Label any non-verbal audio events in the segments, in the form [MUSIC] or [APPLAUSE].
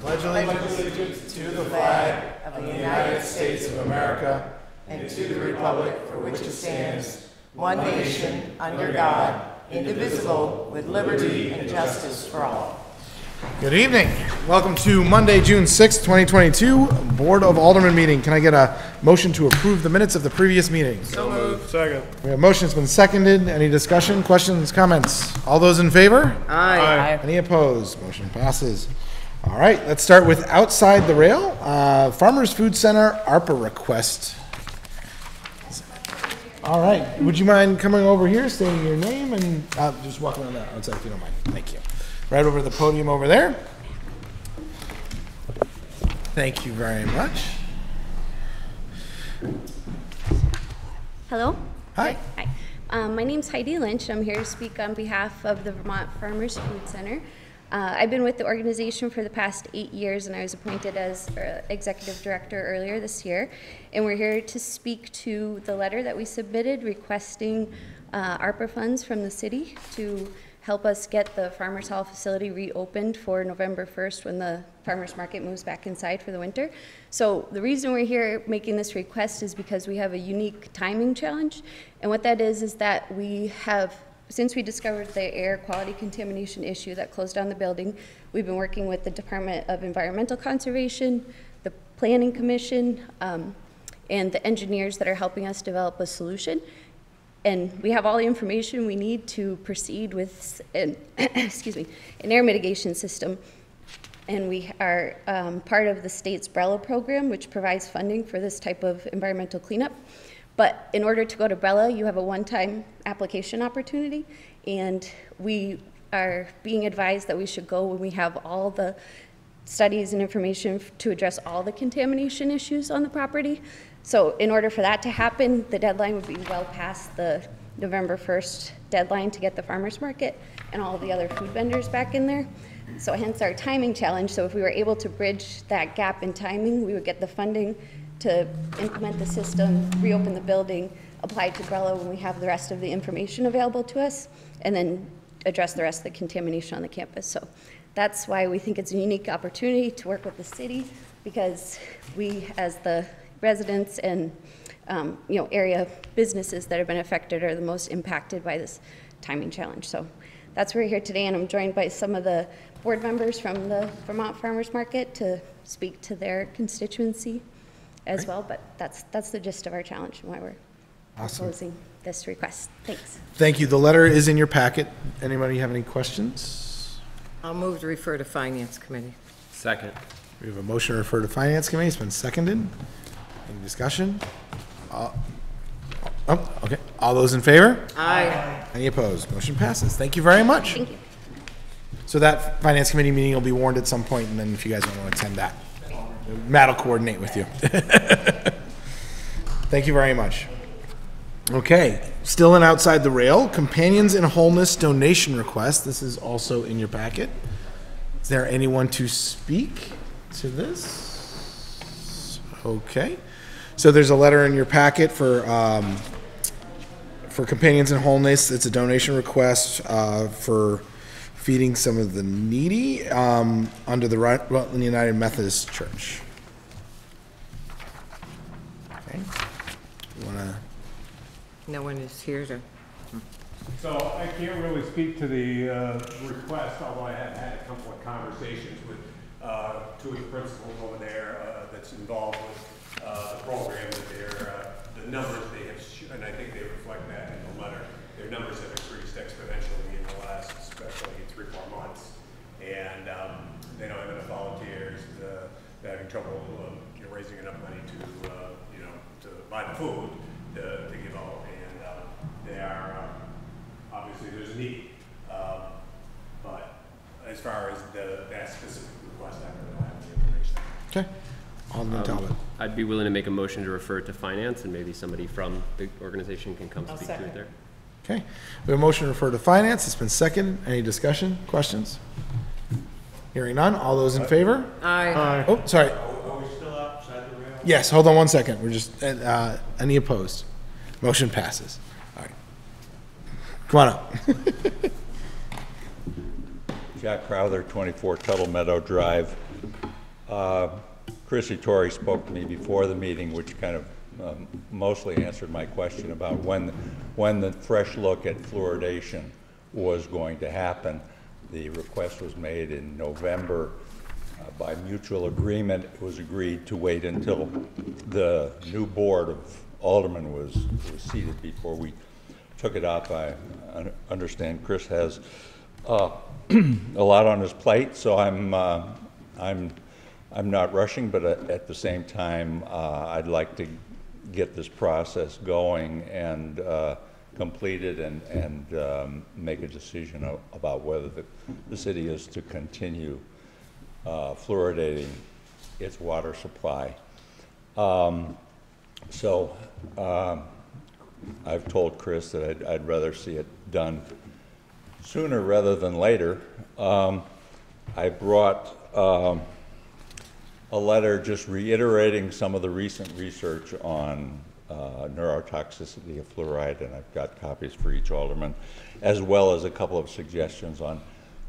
pledge allegiance to the flag of the United States of America and to the republic for which it stands, one nation, under God, indivisible, with liberty and justice for all. Good evening. Welcome to Monday, June sixth, 2022, Board of Aldermen meeting. Can I get a motion to approve the minutes of the previous meeting? Second. We have motion has been seconded. Any discussion, questions, comments? All those in favor? Aye. Any opposed? Motion passes. All right, let's start with outside the rail. Uh, Farmers Food Center ARPA request. All right, would you mind coming over here, stating your name and, uh, just walking on that outside if you don't mind. Thank you. Right over the podium over there. Thank you very much. Hello. Hi. Hi. Um, my name's Heidi Lynch. I'm here to speak on behalf of the Vermont Farmers Food Center. Uh, I've been with the organization for the past eight years, and I was appointed as uh, executive director earlier this year. And we're here to speak to the letter that we submitted requesting uh, ARPA funds from the city to help us get the Farmers Hall facility reopened for November 1st when the farmers market moves back inside for the winter. So the reason we're here making this request is because we have a unique timing challenge. And what that is, is that we have, since we discovered the air quality contamination issue that closed down the building, we've been working with the Department of Environmental Conservation, the Planning Commission, um, and the engineers that are helping us develop a solution and we have all the information we need to proceed with an, [CLEARS THROAT] excuse me, an air mitigation system. And we are um, part of the state's BRELLA program, which provides funding for this type of environmental cleanup. But in order to go to BRELLA, you have a one-time application opportunity, and we are being advised that we should go when we have all the studies and information to address all the contamination issues on the property. So in order for that to happen, the deadline would be well past the November 1st deadline to get the farmer's market and all the other food vendors back in there. So hence our timing challenge. So if we were able to bridge that gap in timing, we would get the funding to implement the system, reopen the building, apply to BRELLA when we have the rest of the information available to us, and then address the rest of the contamination on the campus. So that's why we think it's a unique opportunity to work with the city, because we, as the residents and, um, you know, area businesses that have been affected are the most impacted by this timing challenge. So that's why we're here today, and I'm joined by some of the board members from the Vermont Farmers Market to speak to their constituency as well, but that's, that's the gist of our challenge and why we're Awesome. proposing this request. Thanks. Thank you. The letter is in your packet. Anybody have any questions? I'll move to refer to Finance Committee. Second. We have a motion to refer to Finance Committee. It's been seconded. Any discussion? Uh, Oh, okay. All those in favor? Aye. Any opposed? Motion passes. Thank you very much. Thank you. So that Finance Committee meeting will be warned at some point, and then if you guys want to attend that, Matt will coordinate with you. [LAUGHS] Thank you very much. Okay, still in Outside the Rail, Companions in Wholeness donation request. This is also in your packet. Is there anyone to speak to this? Okay. So there's a letter in your packet for, um, for Companions in Wholeness. It's a donation request, uh, for feeding some of the needy, um, under the Rutland United Methodist Church. Okay. Wanna, No one is here to, So I can't really speak to the uh, request, although I have had a couple of conversations with uh, two of the principals over there uh, that's involved with uh, the program, that their, uh, the numbers they have, sh- and I think they reflect that in the letter, their numbers have increased exponentially in the last, especially three, four months. And um, they don't have enough volunteers, uh, they're having trouble, um, you know, raising enough money to, uh, you know, to buy the food to to give out. And uh, they are, um, obviously, there's a need. Um, But as far as the, that specific request, I don't have the information. okay. Alderman Talbot. I'd be willing to make a motion to refer it to finance, and maybe somebody from the organization can come I'll speak to it there. Okay. We have a motion to refer to Finance. It's been seconded. Any discussion, questions? Hearing none. All those in favor? aye. Aye. Oh, sorry. Are we still outside the rail? Yes, hold on one second. We're just, uh, any opposed? Motion passes. All right. Come on up. [LAUGHS] Jack Crowther, 24 Tuttle Meadow Drive. Uh, Chris Ettori spoke to me before the meeting, which kind of um, mostly answered my question about when, when the fresh look at fluoridation was going to happen. The request was made in November. Uh, By mutual agreement, it was agreed to wait until the new board of aldermen was, was seated before we took it up. I understand Chris has uh, [CLEARS THROAT] a lot on his plate, so I'm, uh, I'm, I'm not rushing, but at at the same time, uh, I'd like to get this process going and uh, complete it and, and um, make a decision about whether the, the city is to continue uh, fluoridating its water supply. Um, So um, I've told Chris that I'd, I'd rather see it done sooner rather than later. Um, I brought um, a letter just reiterating some of the recent research on uh, neurotoxicity of fluoride, and I've got copies for each alderman, as well as a couple of suggestions on,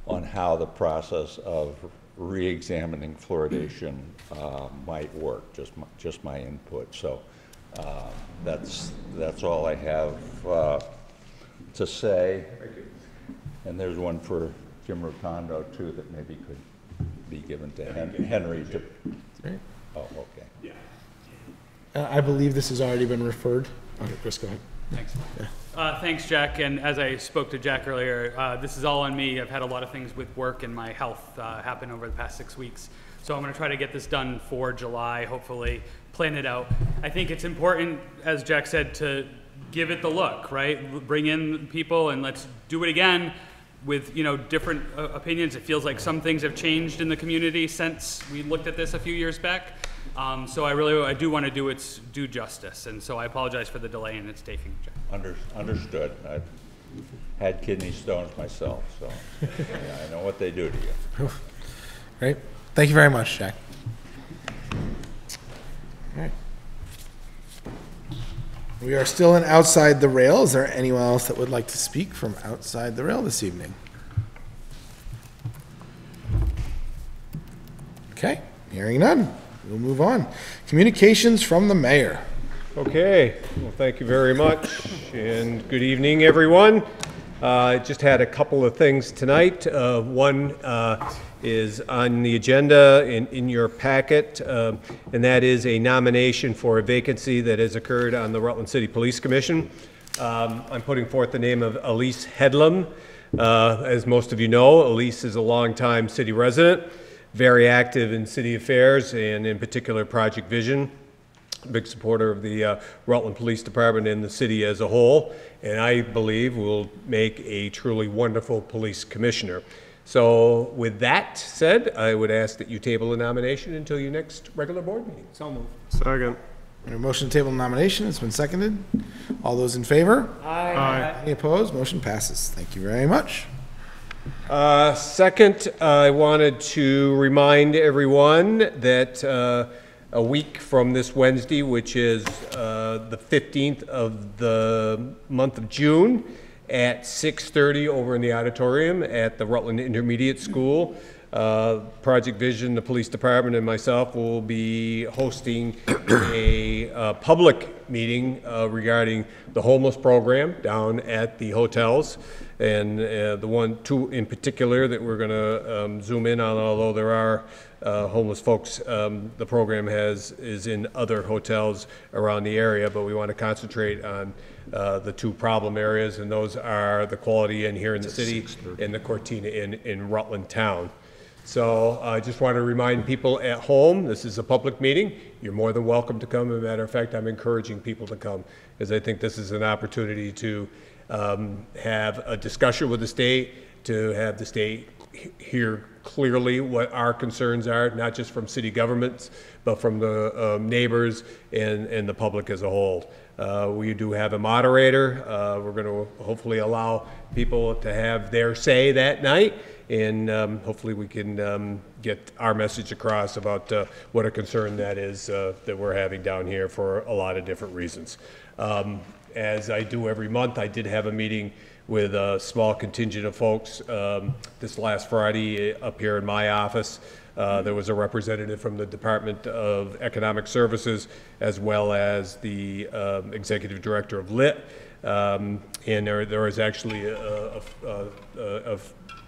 on how the process of re-examining fluoridation uh, might work, just my, just my input. So uh, that's, that's all I have uh, to say. And there's one for Jim Rotondo, too, that maybe could be given to Hen- Henry to, Great. oh, okay. Uh, I believe this has already been referred. Okay, Chris, go ahead. Thanks. Uh, thanks, Jack. And as I spoke to Jack earlier, uh, this is all on me. I've had a lot of things with work and my health uh, happen over the past six weeks. So I'm going to try to get this done for July, hopefully, plan it out. I think it's important, as Jack said, to give it the look, right? Bring in people and let's do it again with, you know, different uh, opinions. It feels like some things have changed in the community since we looked at this a few years back. Um, so I really, I do want to do its due justice. And so I apologize for the delay in its taking, Under, understood. I've had kidney stones myself, so yeah, I know what they do to you. Great. Thank you very much, Jack. All right. We are still in outside the rail. Is there anyone else that would like to speak from outside the rail this evening? Okay, hearing none. We'll move on. Communications from the mayor. Okay, well, thank you very much, and good evening, everyone. Uh, I just had a couple of things tonight. Uh, One uh, is on the agenda in, in your packet, um, and that is a nomination for a vacancy that has occurred on the Rutland City Police Commission. Um, I'm putting forth the name of Elise Headlam. Uh, As most of you know, Elise is a longtime city resident, very active in city affairs, and in particular, Project Vision big supporter of the uh, Rutland Police Department and the city as a whole, and I believe will make a truly wonderful police commissioner. So with that said, I would ask that you table the nomination until your next regular board meeting. So moved. Second. A motion to table nomination has been seconded. All those in favor? Aye. Any opposed? Motion passes. Thank you very much. Uh, Second, I wanted to remind everyone that uh, a week from this Wednesday, which is uh, the 15th of the month of June, at 6:30 over in the auditorium at the Rutland Intermediate School, uh, Project Vision, the police department, and myself will be hosting a uh, public meeting uh, regarding the homeless program down at the hotels. And uh, the one, two in particular that we're going to zoom in on, although there are uh, homeless folks, um, the program has, is in other hotels around the area, but we want to concentrate on uh, the two problem areas, and those are the Quality Inn here in the city and the Cortina Inn in Rutland Town. So I just want to remind people at home, this is a public meeting. You're more than welcome to come. As a matter of fact, I'm encouraging people to come, as I think this is an opportunity to um, have a discussion with the state, to have the state hear clearly what our concerns are, not just from city governments, but from the um, neighbors and, and the public as a whole. Uh, We do have a moderator. Uh, We're going to hopefully allow people to have their say that night, and um, hopefully we can um, get our message across about uh, what a concern that is uh, that we're having down here for a lot of different reasons. Um, As I do every month, I did have a meeting with a small contingent of folks. Um, This last Friday, up here in my office, uh, there was a representative from the Department of Economic Services, as well as the um, Executive Director of Lit. Um, And there, there was actually a, a- a- a- a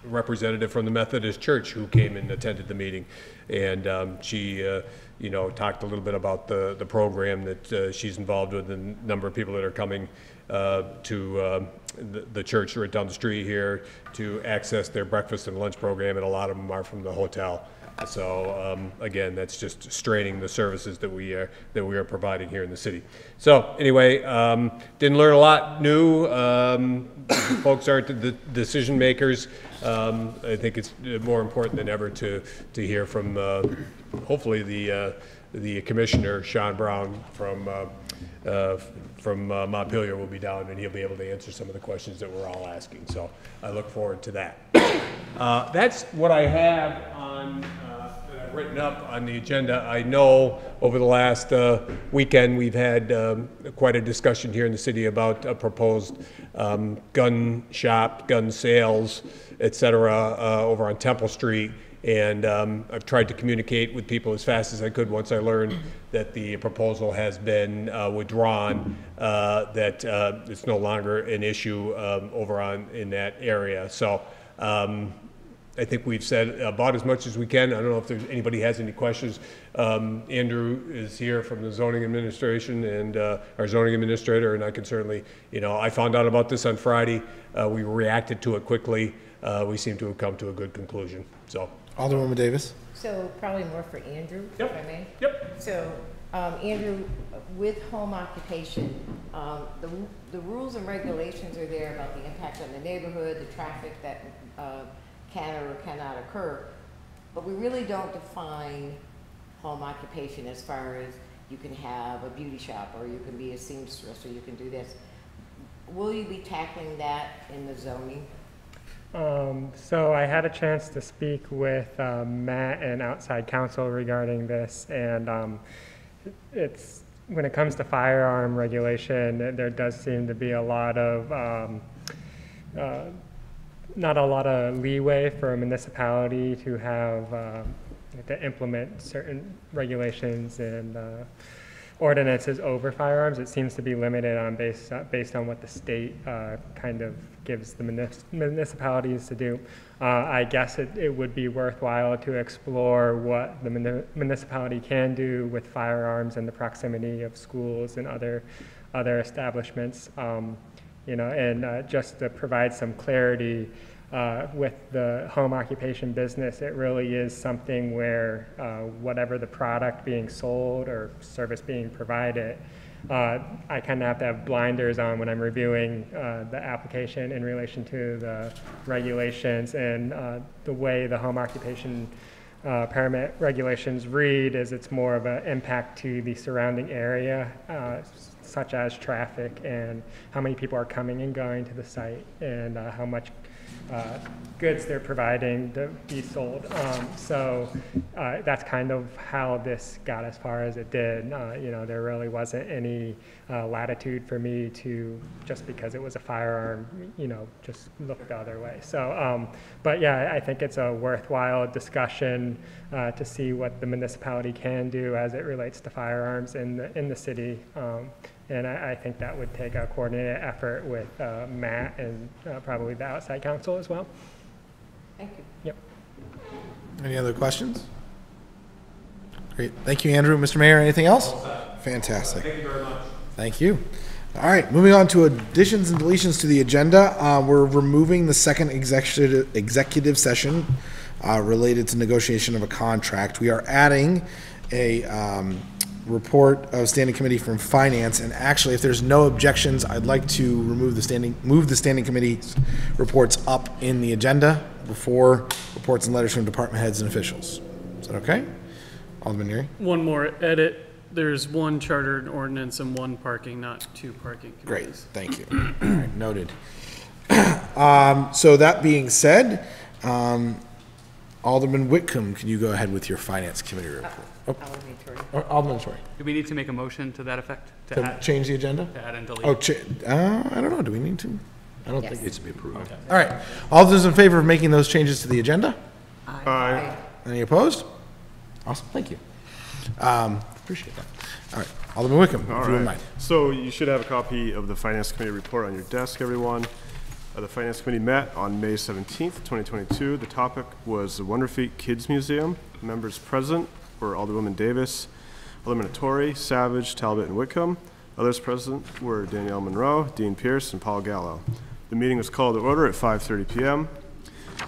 representative from the Methodist Church who came and attended the meeting. And um, she, uh, you know, talked a little bit about the, the program that uh, she's involved with, and the number of people that are coming uh, to um, the, the church right down the street here to access their breakfast and lunch program, and a lot of them are from the hotel. So, um, again, that's just straining the services that we are, that we are providing here in the city. So, anyway, um, didn't learn a lot new. Um, folks aren't the decision makers. Um, I think it's more important than ever to, to hear from, uh, hopefully, the, uh, the commissioner, Sean Brown, from, uh, uh, from uh, Montpelier will be down, and he'll be able to answer some of the questions that we're all asking. So I look forward to that. [COUGHS] Uh, That's what I have on, uh, written up on the agenda. I know over the last uh, weekend, we've had um, quite a discussion here in the city about a proposed um, gun shop, gun sales, et cetera, uh, over on Temple Street. And um, I've tried to communicate with people as fast as I could once I learned that the proposal has been uh, withdrawn, uh, that uh, it's no longer an issue um, over on, in that area. So um, I think we've said about as much as we can. I don't know if there's, anybody has any questions. Um, Andrew is here from the zoning administration and, uh, our zoning administrator, and I can certainly, you know, I found out about this on Friday. Uh, we reacted to it quickly. Uh, we seem to have come to a good conclusion, so. Alderwoman Davis? So probably more for Andrew, if Yep. I may. Yep. So, um, Andrew, with home occupation, um, the, the rules and regulations are there about the impact on the neighborhood, the traffic that, uh, can or cannot occur. But we really don't define home occupation as far as you can have a beauty shop, or you can be a seamstress, or you can do this. Will you be tackling that in the zoning? Um, so I had a chance to speak with um, Matt and outside counsel regarding this, and um, it's when it comes to firearm regulation, there does seem to be a lot of um, uh, not a lot of leeway for a municipality to have um, to implement certain regulations and uh, ordinances over firearms. It seems to be limited on based based on what the state uh, kind of gives the municipalities to do. Uh, I guess it, it would be worthwhile to explore what the muni- municipality can do with firearms and the proximity of schools and other other establishments. Um, you know, and uh, just to provide some clarity uh, with the home occupation business, it really is something where uh, whatever the product being sold or service being provided, uh, I kind of have to have blinders on when I'm reviewing uh, the application in relation to the regulations and uh, the way the home occupation uh, permit regulations read is it's more of an impact to the surrounding area, such as traffic and how many people are coming and going to the site and how much uh, goods they're providing to be sold. Um, so uh, that's kind of how this got as far as it did. Uh, you know, there really wasn't any uh, latitude for me to just because it was a firearm, you know, just look the other way. So, um, but yeah, I think it's a worthwhile discussion uh, to see what the municipality can do as it relates to firearms in the in the city. Um, and I, I think that would take a coordinated effort with uh, Matt and uh, probably the outside council as well. Thank you. Yep. Any other questions? Great. Thank you, Andrew. Mr. Mayor, anything else? Fantastic. Thank you very much. Thank you. All right, moving on to additions and deletions to the agenda. Uh, we're removing the second executive, executive session uh, related to negotiation of a contract. We are adding a um, report of standing committee from finance. And actually, if there's no objections, I'd like to remove the standing, move the standing committee reports up in the agenda before reports and letters from department heads and officials. Is that okay? Alderman Neary? One more edit, there's one chartered ordinance and one parking, not two parking. Great, thank you. All right, Noted. [CLEARS THROAT] Um, so that being said, um, Alderman Whitcomb, can you go ahead with your finance committee report? Oh, Alderman Ettori. or Alderman, sorry, Do we need to make a motion to that effect? To to add, change the agenda? to add and delete? Oh, cha- uh, I don't know, do we need to? I don't Yes. think it's to be approved. All right. All those in favor of making those changes to the agenda? Aye. Any opposed? Awesome, thank you. Um, Appreciate that. All right, Alderman Whitcomb, All if you wouldn't right. mind. So you should have a copy of the Finance Committee report on your desk, everyone. Uh, The Finance Committee met on May 17th, 2022. The topic was the Wonder Feet Kids Museum. Members present were Alderwoman Davis, Alderman Ettori, Savage, Talbot, and Whitcomb. Others present were Danielle Monroe, Dean Pierce, and Paul Gallo. The meeting was called to order at 5:30 PM.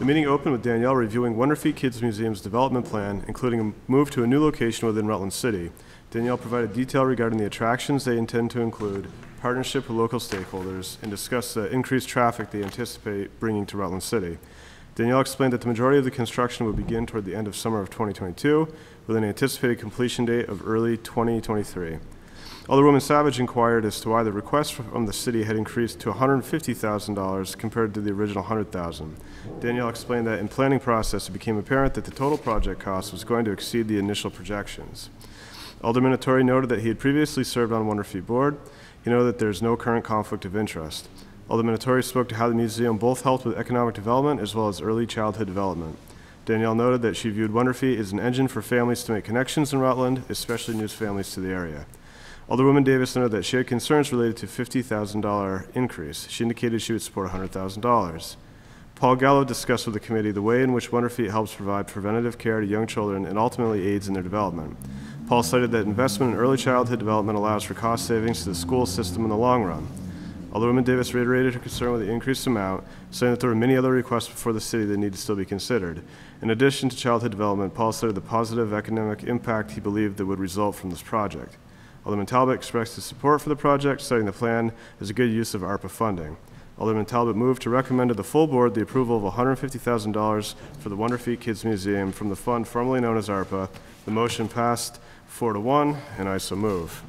The meeting opened with Danielle reviewing Wonder Feet Kids Museum's development plan, including a move to a new location within Rutland City. Danielle provided detail regarding the attractions they intend to include, partnership with local stakeholders, and discuss the increased traffic they anticipate bringing to Rutland City. Danielle explained that the majority of the construction would begin toward the end of summer of 2022, with an anticipated completion date of early 2023. Alderwoman Savage inquired as to why the request from the city had increased to $150,000 compared to the original $100,000. Danielle explained that in planning process, it became apparent that the total project cost was going to exceed the initial projections. Alderman Ettori noted that he had previously served on Wonder Feet Board. He know that there is no current conflict of interest. Alderman Ettori spoke to how the museum both helped with economic development as well as early childhood development. Danielle noted that she viewed Wonder Feet as an engine for families to make connections in Rutland, especially new families to the area. Alderwoman Davis noted that she had concerns related to $50,000 increase. She indicated she would support $100,000. Paul Gallo discussed with the committee the way in which Wonder Feet helps provide preventative care to young children and ultimately aids in their development. Paul cited that investment in early childhood development allows for cost savings to the school system in the long run. Alderwoman Davis reiterated her concern with the increased amount, saying that there were many other requests before the city that need to still be considered. In addition to childhood development, Paul cited the positive economic impact he believed that would result from this project. Alderman Talbot expressed his support for the project, citing the plan as a good use of ARPA funding. Alderman Talbot moved to recommend to the full board the approval of $150,000 for the Wonder Feet Kids Museum from the fund formerly known as ARPA. The motion passed four to one, and I so move.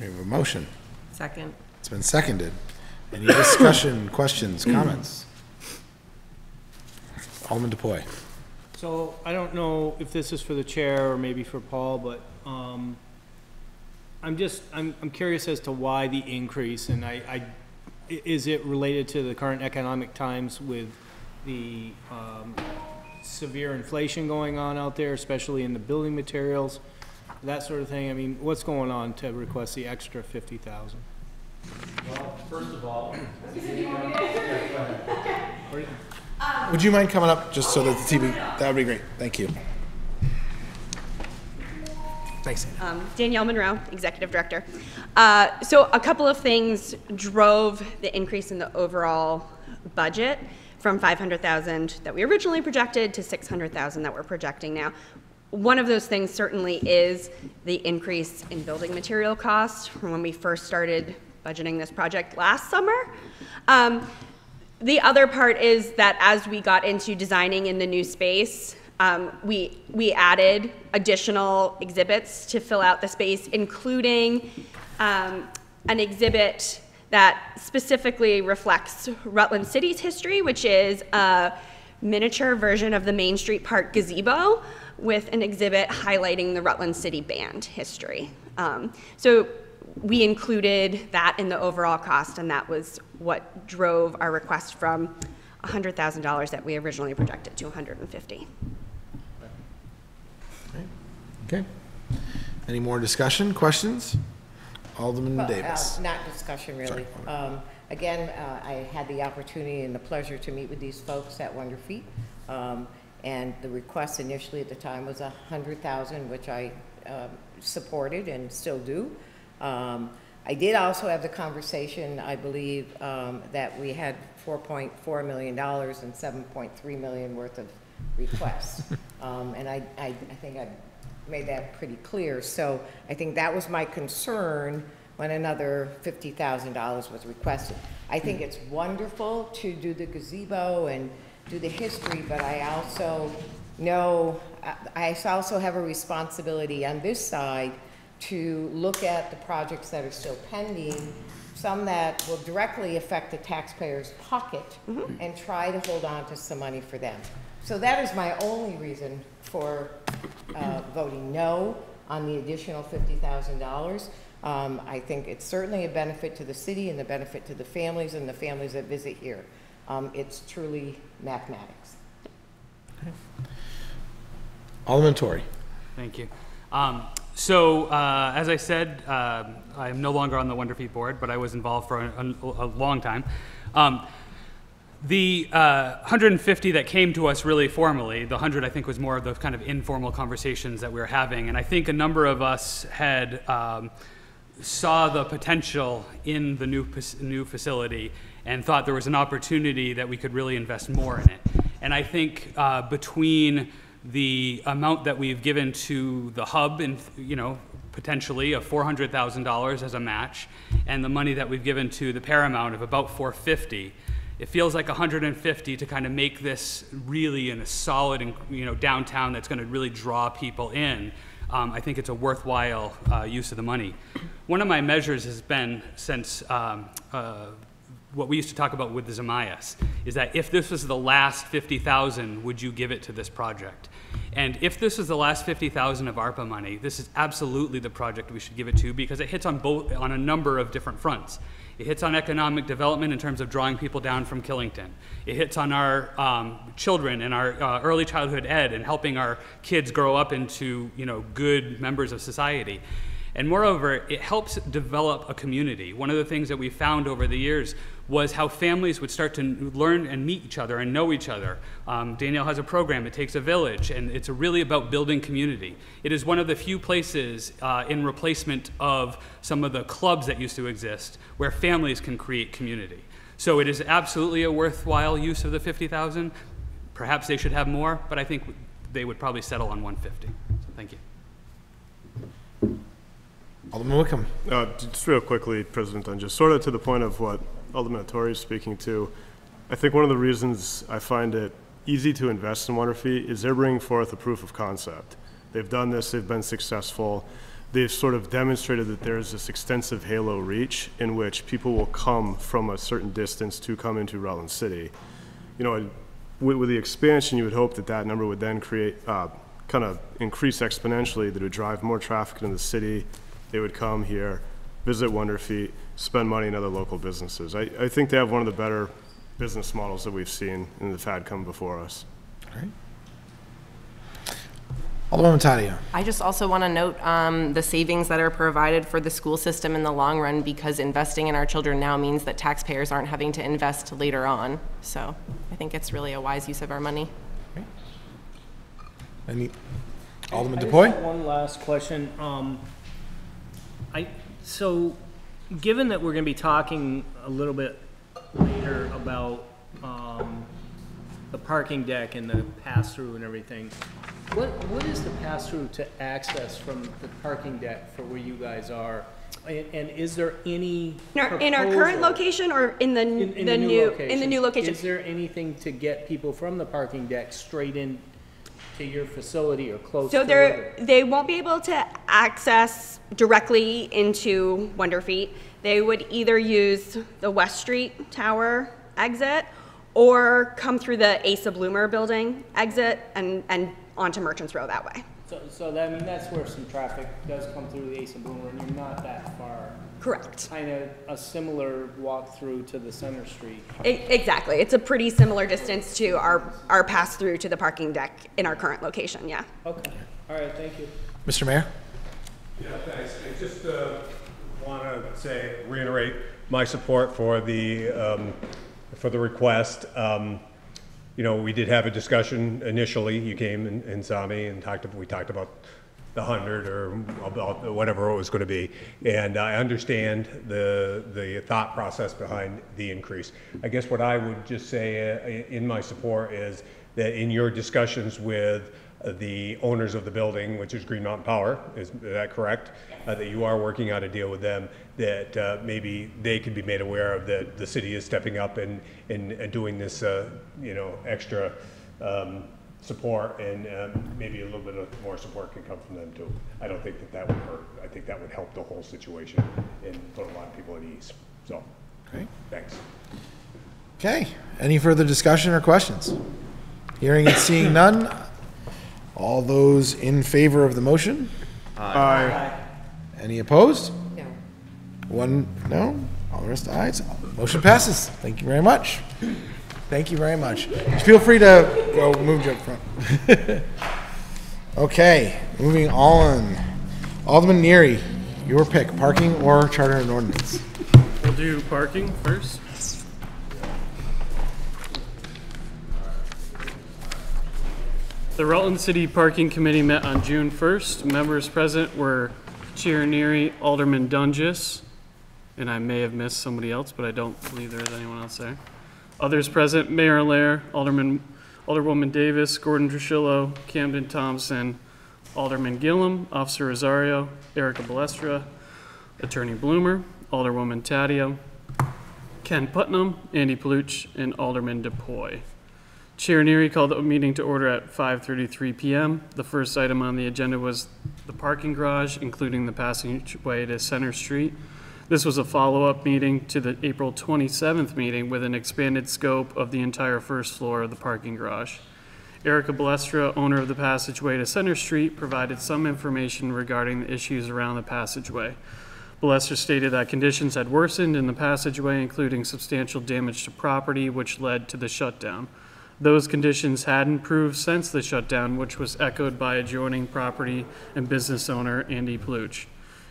We have a motion. Second. It's been seconded. Any discussion, [COUGHS] questions, comments? Alderman DePoy. So I don't know if this is for the chair or maybe for Paul, but, um, I'm just, I'm, I'm curious as to why the increase and I, I, i- is it related to the current economic times with the, um, severe inflation going on out there, especially in the building materials, that sort of thing? I mean, what's going on to request the extra fifty thousand? Well, first of all, [LAUGHS] [LAUGHS] Would you mind coming up just so that the TV, that would be great. Thank you. Thanks. Um, Danielle Monroe, Executive Director. Uh, So a couple of things drove the increase in the overall budget from 500,000 that we originally projected to 600,000 that we're projecting now. One of those things certainly is the increase in building material costs from when we first started budgeting this project last summer. Um, the other part is that as we got into designing in the new space, um, we, we added additional exhibits to fill out the space, including um, an exhibit that specifically reflects Rutland City's history, which is a miniature version of the Main Street Park gazebo with an exhibit highlighting the Rutland City Band history. Um, so we included that in the overall cost, and that was what drove our request from $100,000 that we originally projected to 150. Okay. Any more discussion, questions? Alderman Well, uh, Davis. Not discussion, really. Um, Again, uh, I had the opportunity and the pleasure to meet with these folks at Wonder Feet. Um, And the request initially at the time was a hundred thousand, which I um, supported and still do. Um, I did also have the conversation, I believe, um, that we had four point four million dollars and seven point three million worth of requests. [LAUGHS] Um, And I, I, I think I made that pretty clear. So I think that was my concern when another fifty thousand dollars was requested. I think it's wonderful to do the gazebo and do the history, but I also know, I I also have a responsibility on this side to look at the projects that are still pending, some that will directly affect the taxpayer's pocket, and try to hold on to some money for them. So that is my only reason for uh, voting no on the additional fifty thousand dollars. Um, I think it's certainly a benefit to the city and a benefit to the families and the families that visit here. Um, It's truly mathematics. Alderman Ettori. Thank you. Um, so, uh, as I said, uh, I am no longer on the Wonder Feet board, but I was involved for a, a- a long time. Um, the uh, 150 that came to us really formally, the 100 I think was more of the kind of informal conversations that we were having, and I think a number of us had um, saw the potential in the new new facility and thought there was an opportunity that we could really invest more in it. And I think uh, between the amount that we've given to the hub and you know potentially of $400,000 as a match and the money that we've given to the Paramount of about 450 it feels like 150 to kind of make this really in a solid and you know downtown that's going to really draw people in. Um, i think it's a worthwhile uh, use of the money. One of my measures has been since um, uh, what we used to talk about with the is that if this was the last 50,000, would you give it to this project? And if this is the last 50,000 of ARPA money, this is absolutely the project we should give it to because it hits on both on a number of different fronts. It hits on economic development in terms of drawing people down from Killington. It hits on our um, children and our uh, early childhood ed and helping our kids grow up into you know good members of society. And moreover, it helps develop a community. One of the things that we found over the years was how families would start to learn and meet each other and know each other. Um, Danielle has a program, It Takes a Village, and it's really about building community. It is one of the few places uh, in replacement of some of the clubs that used to exist where families can create community. So it is absolutely a worthwhile use of the 50,000. Perhaps they should have more, but I think they would probably settle on 150. So thank you. Alderman Whitcomb. Uh, Just real quickly, President, and just sort of to the point of what Alderman Ettori speaking to, I think one of the reasons I find it easy to invest in Wonder Feet is they're bringing forth a proof of concept. They've done this, they've been successful. They've sort of demonstrated that there's this extensive halo reach in which people will come from a certain distance to come into Rutland City. You know, with, with the expansion, you would hope that that number would then create, uh, kind of increase exponentially, that would drive more traffic into the city. They would come here, visit Wonder Feet, spend money in other local businesses. I, I think they have one of the better business models that we've seen in the FAD come before us. Alderman Taddeo. I just also want to note um, the savings that are provided for the school system in the long run because investing in our children now means that taxpayers aren't having to invest later on. So I think it's really a wise use of our money. Any, Alderman I DePoy? One last question. Um, I, so, given that we're gonna be talking a little bit later about, um, the parking deck and the pass-through and everything, what, what is the pass-through to access from the parking deck for where you guys are? And, and is there any In our, in our current proposal- location or in the, In, in the new, in the new location? Is there anything to get people from the parking deck straight in to your facility or close to So it? they're, they won't be able to access directly into Wonder Feet. They would either use the West Street Tower exit or come through the Asa Bloomer building exit and, and onto Merchants Row that way. So, so that, I mean, that's where some traffic does come through the Asa Bloomer, and you're not that far. Correct. Kind of a similar walk-through to the Center Street. E- Exactly. It's a pretty similar distance to our, our pass-through to the parking deck in our current location, yeah. Okay, all right, thank you. Mr. Mayor? Yeah, thanks. I just want to say, reiterate my support for the, um, for the request. Um, You know, we did have a discussion initially, you came and- and saw me and talked, we talked about the hundred or about whatever it was going to be. And I understand the, the thought process behind the increase. I guess what I would just say uh, in my support is that in your discussions with the owners of the building, which is Green Mountain Power, is that correct? Uh, That you are working out a deal with them, that uh, maybe they can be made aware of that the city is stepping up and, and and doing this, uh, you know, extra um, support and um, maybe a little bit of more support can come from them too. I don't think that that would hurt. I think that would help the whole situation and put a lot of people at ease. So, Okay. thanks. Okay, any further discussion or questions? Hearing and seeing none, all those in favor of the motion? Aye. Any opposed? No. One, no, all the rest ayes. Motion passes. Thank you very much. Thank you very much. Feel free to go move to up front. [LAUGHS] Okay, moving on. Alderman Neary, your pick, parking or charter and ordinance? We'll do parking first. The Rutland City Parking Committee met on June 1st. Members present were Chair Neary, Alderman Dungis, and I may have missed somebody else, but I don't believe there is anyone else there. Others present, Mayor Allaire, Alderman, Alderwoman Davis, Gordon Drusillo, Camden Thompson, Alderman Gillum, Officer Rosario, Erica Balestra, Attorney Bloomer, Alderwoman Taddeo, Ken Putnam, Andy Paluch, and Alderman DePoy. Chair Neary called the meeting to order at 5:33 PM. The first item on the agenda was the parking garage, including the passageway to Center Street. This was a follow-up meeting to the April 27th meeting with an expanded scope of the entire first floor of the parking garage. Erica Balestra, owner of the passageway to Center Street, provided some information regarding the issues around the passageway. Balestra stated that conditions had worsened in the passageway, including substantial damage to property, which led to the shutdown. Those conditions had improved since the shutdown, which was echoed by adjoining property and business owner Andy Paluch.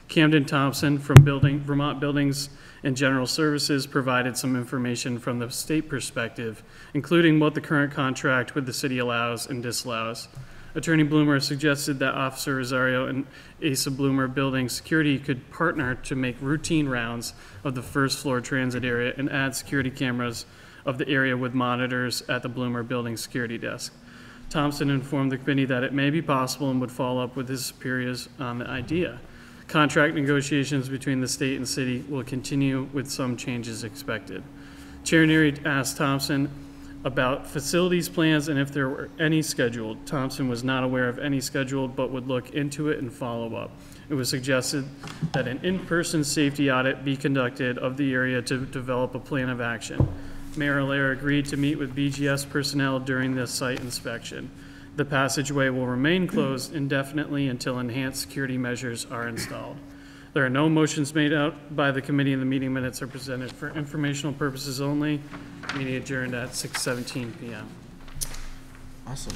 Camden Thompson from Building, Vermont Buildings and General Services provided some information from the state perspective, including what the current contract with the city allows and disallows. Attorney Bloomer suggested that Officer Rosario and Asa Bloomer Building Security could partner to make routine rounds of the first floor transit area and add security cameras of the area with monitors at the Bloomer Building Security Desk. Thompson informed the committee that it may be possible and would follow up with his superiors on the idea. Contract negotiations between the state and city will continue with some changes expected. Chair Neary asked Thompson about facilities plans and if there were any scheduled. Thompson was not aware of any scheduled, but would look into it and follow up. It was suggested that an in-person safety audit be conducted of the area to develop a plan of action. Mayor Allaire agreed to meet with BGS personnel during this site inspection. The passageway will remain closed indefinitely until enhanced security measures are installed. There are no motions made out by the committee and the meeting minutes are presented for informational purposes only. Meeting adjourned at 6:17 PM. Awesome.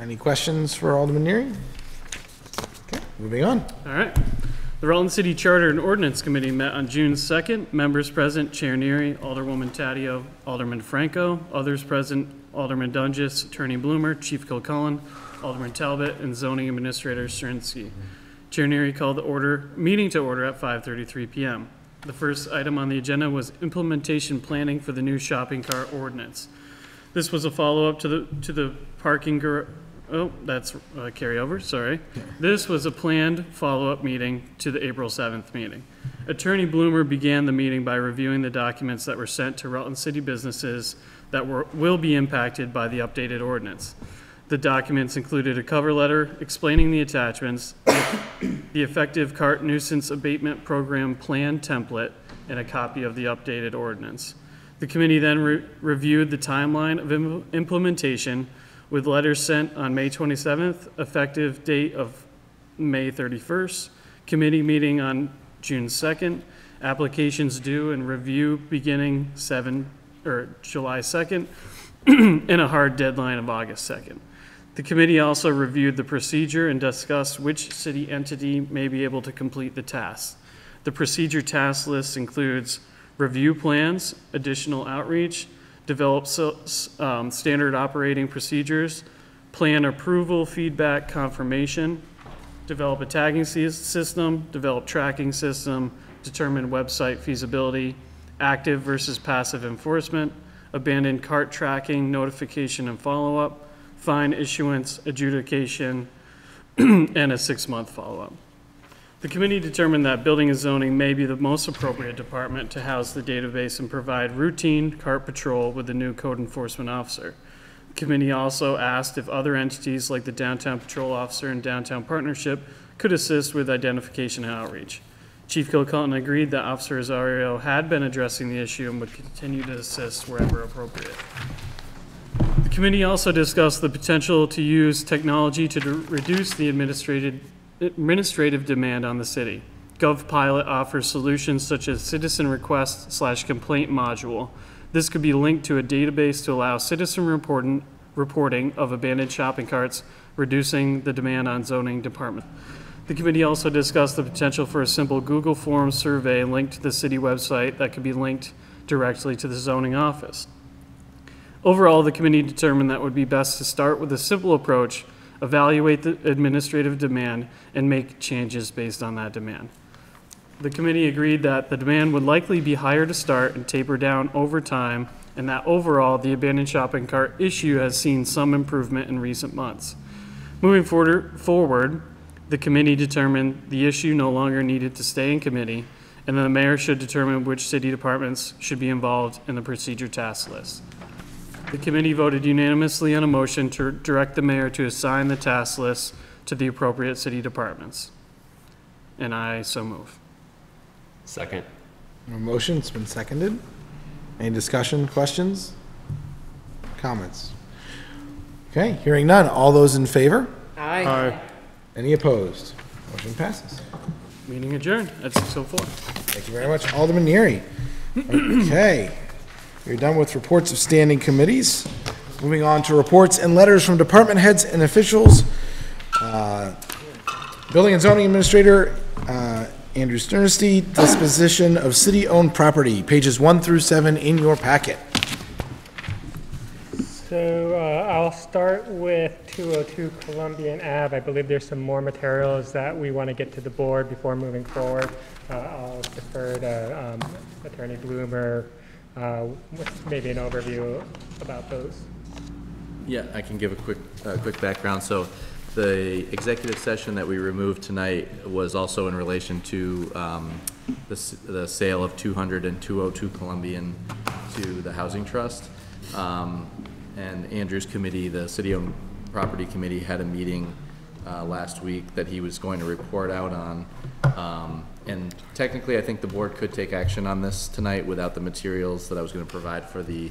Any questions for Alderman Neary? Okay, moving on. All right. The Rutland City Charter and Ordinance Committee met on June 2nd. Members present, Chair Neary, Alderwoman Taddeo, Alderman Franco. Others present, Alderman Dungis, Attorney Bloomer, Chief Kilcullen, Alderman Talbot, and Zoning Administrator Strniste. Chair Neary called the order, meeting to order at 5:33 PM. The first item on the agenda was implementation planning for the new shopping cart ordinance. This was a follow-up to the, to the parking gar, oh, that's uh, carryover, sorry. This was a planned follow-up meeting to the April 7th meeting. Attorney Bloomer began the meeting by reviewing the documents that were sent to Rutland City businesses that were, will be impacted by the updated ordinance. The documents included a cover letter explaining the attachments, the effective cart nuisance abatement program plan template, and a copy of the updated ordinance. The committee then re- reviewed the timeline of im- implementation with letters sent on May 27th, effective date of May 31st, committee meeting on June 2nd, applications due and review beginning 7, or July 2nd, [CLEARS THROAT] and a hard deadline of August 2nd. The committee also reviewed the procedure and discussed which city entity may be able to complete the tasks. The procedure task list includes review plans, additional outreach, develop um, standard operating procedures, plan approval, feedback, confirmation, develop a tagging system, develop tracking system, determine website feasibility, active versus passive enforcement, abandoned cart tracking, notification and follow-up, fine issuance, adjudication, [CLEARS THROAT] and a six-month follow-up. The committee determined that building and zoning may be the most appropriate department to house the database and provide routine cart patrol with the new code enforcement officer. The committee also asked if other entities like the downtown patrol officer and downtown partnership could assist with identification and outreach. Chief Kilcullen agreed that Officer Rosario had been addressing the issue and would continue to assist wherever appropriate. The committee also discussed the potential to use technology to reduce the administrative, administrative demand on the city. GovPilot offers solutions such as citizen request slash complaint module. This could be linked to a database to allow citizen reporting, reporting of abandoned shopping carts, reducing the demand on zoning department. The committee also discussed the potential for a simple Google Forms survey linked to the city website that could be linked directly to the zoning office. Overall, the committee determined that it would be best to start with a simple approach, evaluate the administrative demand, and make changes based on that demand. The committee agreed that the demand would likely be higher to start and taper down over time, and that overall, the abandoned shopping cart issue has seen some improvement in recent months. Moving forward, the committee determined the issue no longer needed to stay in committee, and the mayor should determine which city departments should be involved in the procedure task list. The committee voted unanimously on a motion to direct the mayor to assign the task list to the appropriate city departments. And I so move. Second. A motion, it's been seconded. Any discussion, questions? Comments? Okay, hearing none. All those in favor? Aye. Any opposed? Motion passes. Meeting adjourned at 6:04. Thank you very much, Alderman Neary. Okay, we're done with reports of standing committees. Moving on to reports and letters from department heads and officials. Uh, Building and zoning administrator, uh, Andrew Strniste, disposition of city-owned property, pages one through seven in your packet. So uh, I'll start with 202 Columbian Ave. I believe there's some more materials that we want to get to the board before moving forward. Uh, I'll defer to um, Attorney Bloomer uh, with maybe an overview about those. Yeah, I can give a quick, uh, quick background. So the executive session that we removed tonight was also in relation to um, the, the sale of 200 and 202 Columbian to the Housing Trust. Um, And Andrew's committee, the city-owned property committee, had a meeting uh, last week that he was going to report out on. Um, And technically, I think the board could take action on this tonight without the materials that I was going to provide for the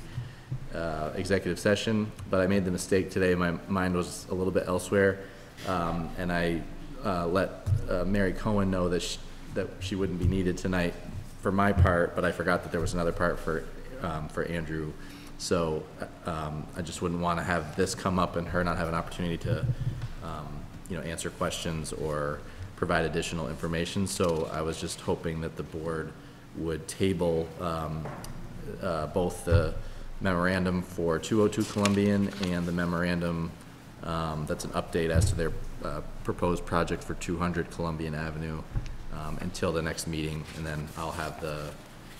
uh, executive session, but I made the mistake today, my mind was a little bit elsewhere. Um, And I uh, let uh, Mary Cohen know that she, that she wouldn't be needed tonight for my part, but I forgot that there was another part for, um, for Andrew. So uh, um, I just wouldn't want to have this come up and her not have an opportunity to, um, you know, answer questions or provide additional information. So I was just hoping that the board would table um, uh, both the memorandum for 202 Columbian and the memorandum um, that's an update as to their uh, proposed project for 200 Columbian Avenue um, until the next meeting, and then I'll have the,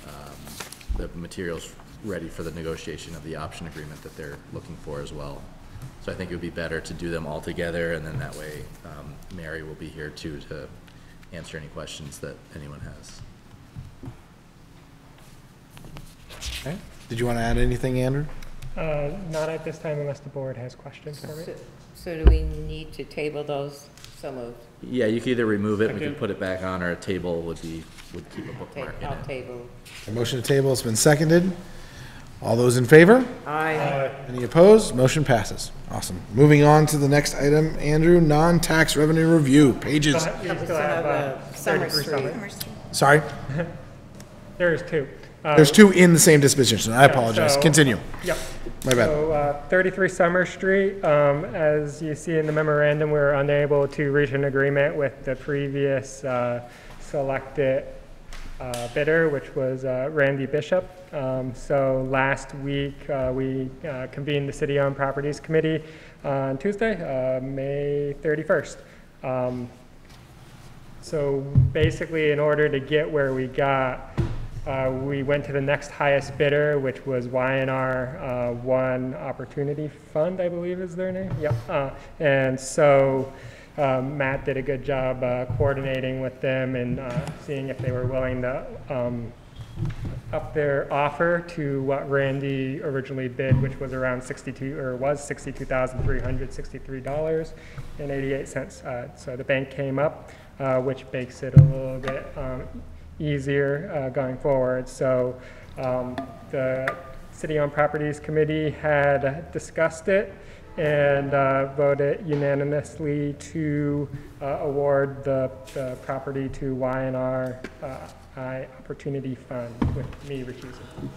um, the materials ready for the negotiation of the option agreement that they're looking for as well. So I think it would be better to do them all together, and then that way um, Mary will be here too to answer any questions that anyone has. Okay. Did you want to add anything, Andrew? Uh, Not at this time unless the board has questions for me. So- So do we need to table those? So moved. Yeah, you could either remove it, we Second. could put it back on, or a table would be, would keep a Ta- bookmark in I'll it. table. A motion to table has been seconded. All those in favor? Aye. Any opposed? Motion passes. Awesome. Moving on to the next item, Andrew, non-tax revenue review, pages, You still still have have, uh, uh, Summer 33 Street. Summer. sorry, [LAUGHS] There is two. Uh, there's two in the same disposition. I apologize. so- Continue. Yep. My bad. So, uh, 33 Summer Street, um, as you see in the memorandum, we were unable to reach an agreement with the previous uh, selected uh, bidder, which was uh, Randy Bishop. Um, So last week, uh, we uh, convened the City-Owned Properties Committee on Tuesday, uh, May 31st. Um, So basically, in order to get where we got, uh, we went to the next highest bidder, which was YNR One Opportunity Fund, I believe is their name. Yep. And so um, Matt did a good job uh, coordinating with them and uh, seeing if they were willing to um, up their offer to what Randy originally bid, which was around 62, or was $62,363.88. Uh, So the bank came up, uh, which makes it a little bit um, easier uh, going forward. So um, the City-Owned Properties Committee had discussed it, and uh, voted unanimously to uh, award the, the property to YNR uh, I Opportunity Fund with me recusing.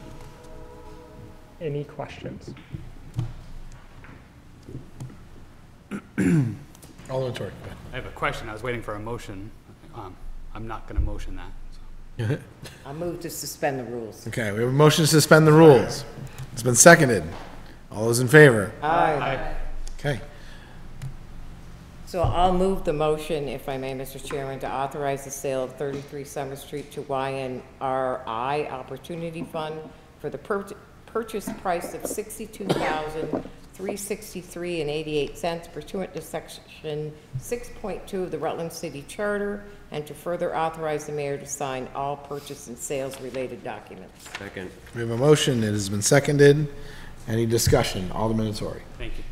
Any questions? [CLEARS THROAT] Alderman Ettori, go I have a question. I was waiting for a motion. Um, I'm not going to motion that. so. [LAUGHS] I move to suspend the rules. Okay, we have a motion to suspend the rules. It's been seconded. All those in favor? Aye. Okay. So I'll move the motion, if I may, Mr. Chairman, to authorize the sale of 33 Summer Street to YNRI Opportunity Fund for the pur- purchase price of $62,363 and 88 cents pursuant to Section 6.2 of the Rutland City Charter, and to further authorize the mayor to sign all purchase and sales-related documents. Second. We have a motion. It has been seconded. Any discussion? Alderman Ettori. Thank you.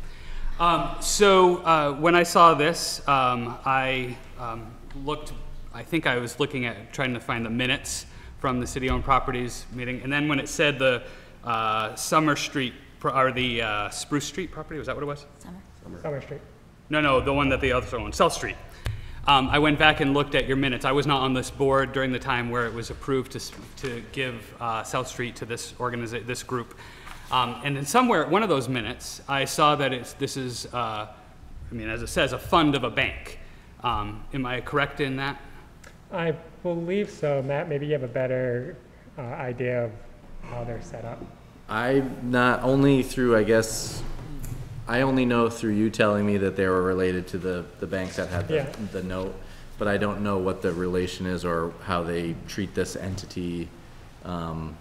Um, so uh, when I saw this, um, I um, looked. I think I was looking at trying to find the minutes from the city-owned properties meeting, and then when it said the uh, Summer Street pro- or the uh, Spruce Street property, was that what it was? Summer Summer Street. No, no, the one that the other one, South Street. Um, I went back and looked at your minutes. I was not on this board during the time where it was approved to, to give uh, South Street to this organiza- this group. Um, and then somewhere, at one of those minutes, I saw that it's, this is, uh, I mean, as it says, a fund of a bank. Um, am I correct in that? I believe so. Matt, maybe you have a better uh, idea of how they're set up. I not only through, I guess, I only know through you telling me that they were related to the, the banks that had the, Yeah. the note, but I don't know what the relation is or how they treat this entity. Um,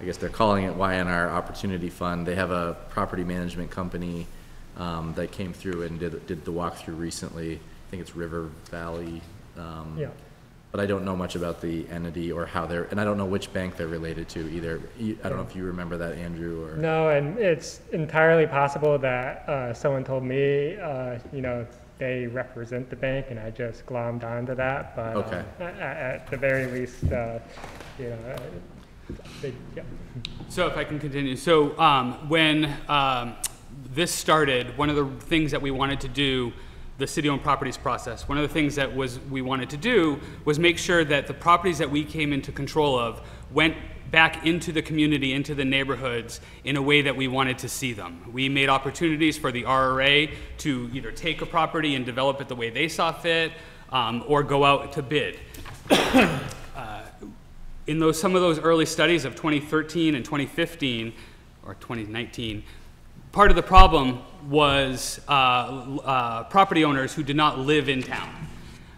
I guess they're calling it YNR Opportunity Fund. They have a property management company, um, that came through and did, did the walkthrough recently. I think it's River Valley. Um, Yeah. But I don't know much about the entity or how they're, and I don't know which bank they're related to either. I don't know if you remember that, Andrew, or. No, and it's entirely possible that uh, someone told me, uh, you know, they represent the bank, and I just glommed onto that. But Okay. um, at, at the very least, uh, you know, So if I can continue, so um, when um, this started, one of the things that we wanted to do, the city-owned properties process, one of the things that was we wanted to do was make sure that the properties that we came into control of went back into the community, into the neighborhoods in a way that we wanted to see them. We made opportunities for the RRA to either take a property and develop it the way they saw fit, um, or go out to bid in those, some of those early studies of 2013 and 2015, or 2019, part of the problem was uh, uh, property owners who did not live in town.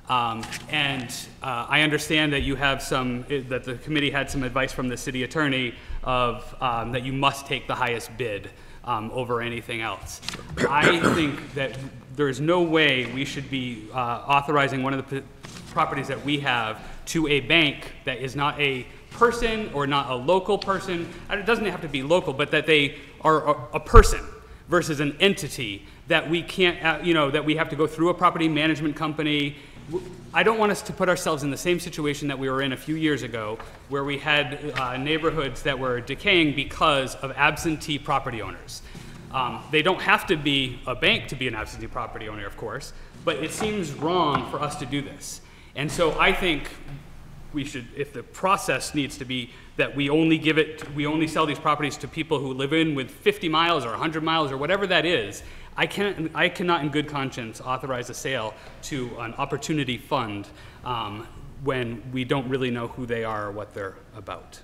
Um, and uh, I understand that you have some, that the committee had some advice from the city attorney of um, that you must take the highest bid um, over anything else. I think that there is no way we should be uh, authorizing one of the properties that we have to a bank that is not a person or not a local person. It doesn't have to be local, but that they are a, person versus an entity that we can't, uh, you know, that we have to go through a property management company. I don't want us to put ourselves in the same situation that we were in a few years ago, where we had uh, neighborhoods that were decaying because of absentee property owners. Um, they don't have to be a bank to be an absentee property owner, of course, but it seems wrong for us to do this. And so I think we should, if the process needs to be that we only give it, we only sell these properties to people who live in with 50 miles or 100 miles or whatever that is, I can't, I cannot in good conscience authorize a sale to an opportunity fund um, when we don't really know who they are or what they're about.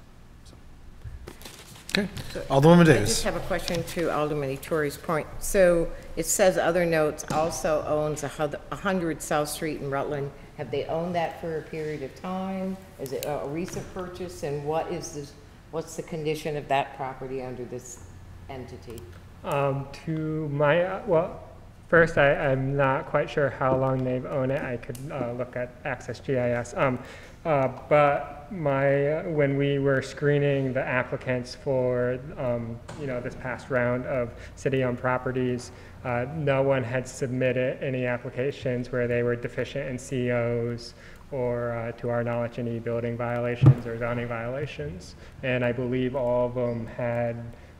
Okay. Alderwoman I just have a question to Alderman Ettori's point. So it says other notes also owns a hundred South Street in Rutland. Have they owned that for a period of time? Is it a a recent purchase? And what is this, what's the condition of that property under this entity? Um, to my, uh, well, first, I, I'm not quite sure how long they've owned it. I could uh, look at AxisGIS. Um, uh, but my, uh, when we were screening the applicants for, um, you know, this past round of city-owned properties, uh, no one had submitted any applications where they were deficient in COs or, uh, to our knowledge, any building violations or zoning violations. And I believe all of them had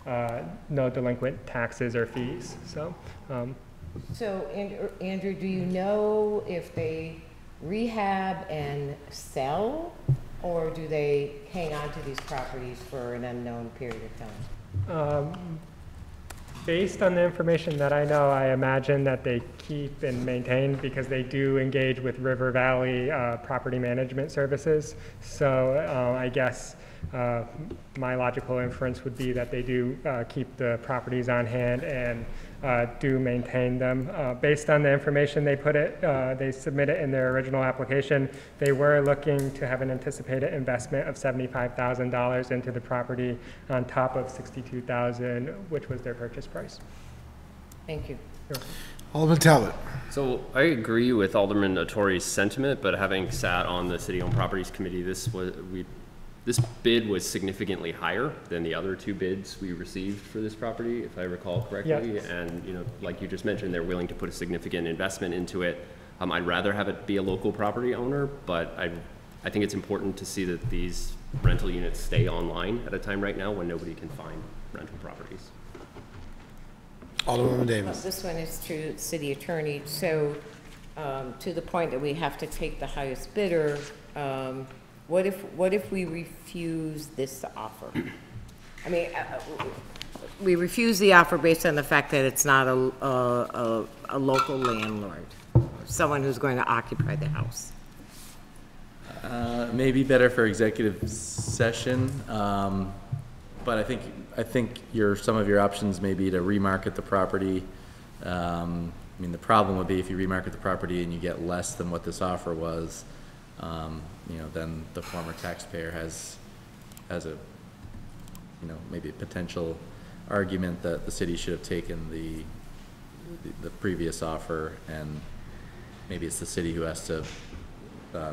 uh, no delinquent taxes or fees, so. um, So, Andrew, do you know if they rehab and sell? Or do they hang on to these properties for an unknown period of time? Um, Based on the information that I know, I imagine that they keep and maintain because they do engage with River Valley uh, Property Management Services. So uh, I guess uh, my logical inference would be that they do uh, keep the properties on hand and uh, do maintain them. Uh, Based on the information they put it, uh, they submitted in their original application, they were looking to have an anticipated investment of $75,000 into the property on top of 62,000, which was their purchase price. Thank you. Alderman Talbot. So I agree with Alderman Ettori's sentiment, but having sat on the city-owned properties committee, this was, we, this bid was significantly higher than the other two bids we received for this property, if I recall correctly. Yes. And, you know, like you just mentioned, they're willing to put a significant investment into it. Um, I'd rather have it be a local property owner, but I, I think it's important to see that these rental units stay online at a time right now when nobody can find rental properties. Alderwoman Davis. This one is to city attorney, so, um, to the point that we have to take the highest bidder, um, what if, what if we refuse this offer? I mean, uh, uh, we refuse the offer based on the fact that it's not a, a, a, local landlord, someone who's going to occupy the house. Uh, Maybe better for executive session, um, but I think, I think your, some of your options may be to remarket the property. Um, I mean, the problem would be if you remarket the property and you get less than what this offer was, um, you know, then the former taxpayer has, has a, you know, maybe a potential argument that the city should have taken the, the- the previous offer, and maybe it's the city who has to uh,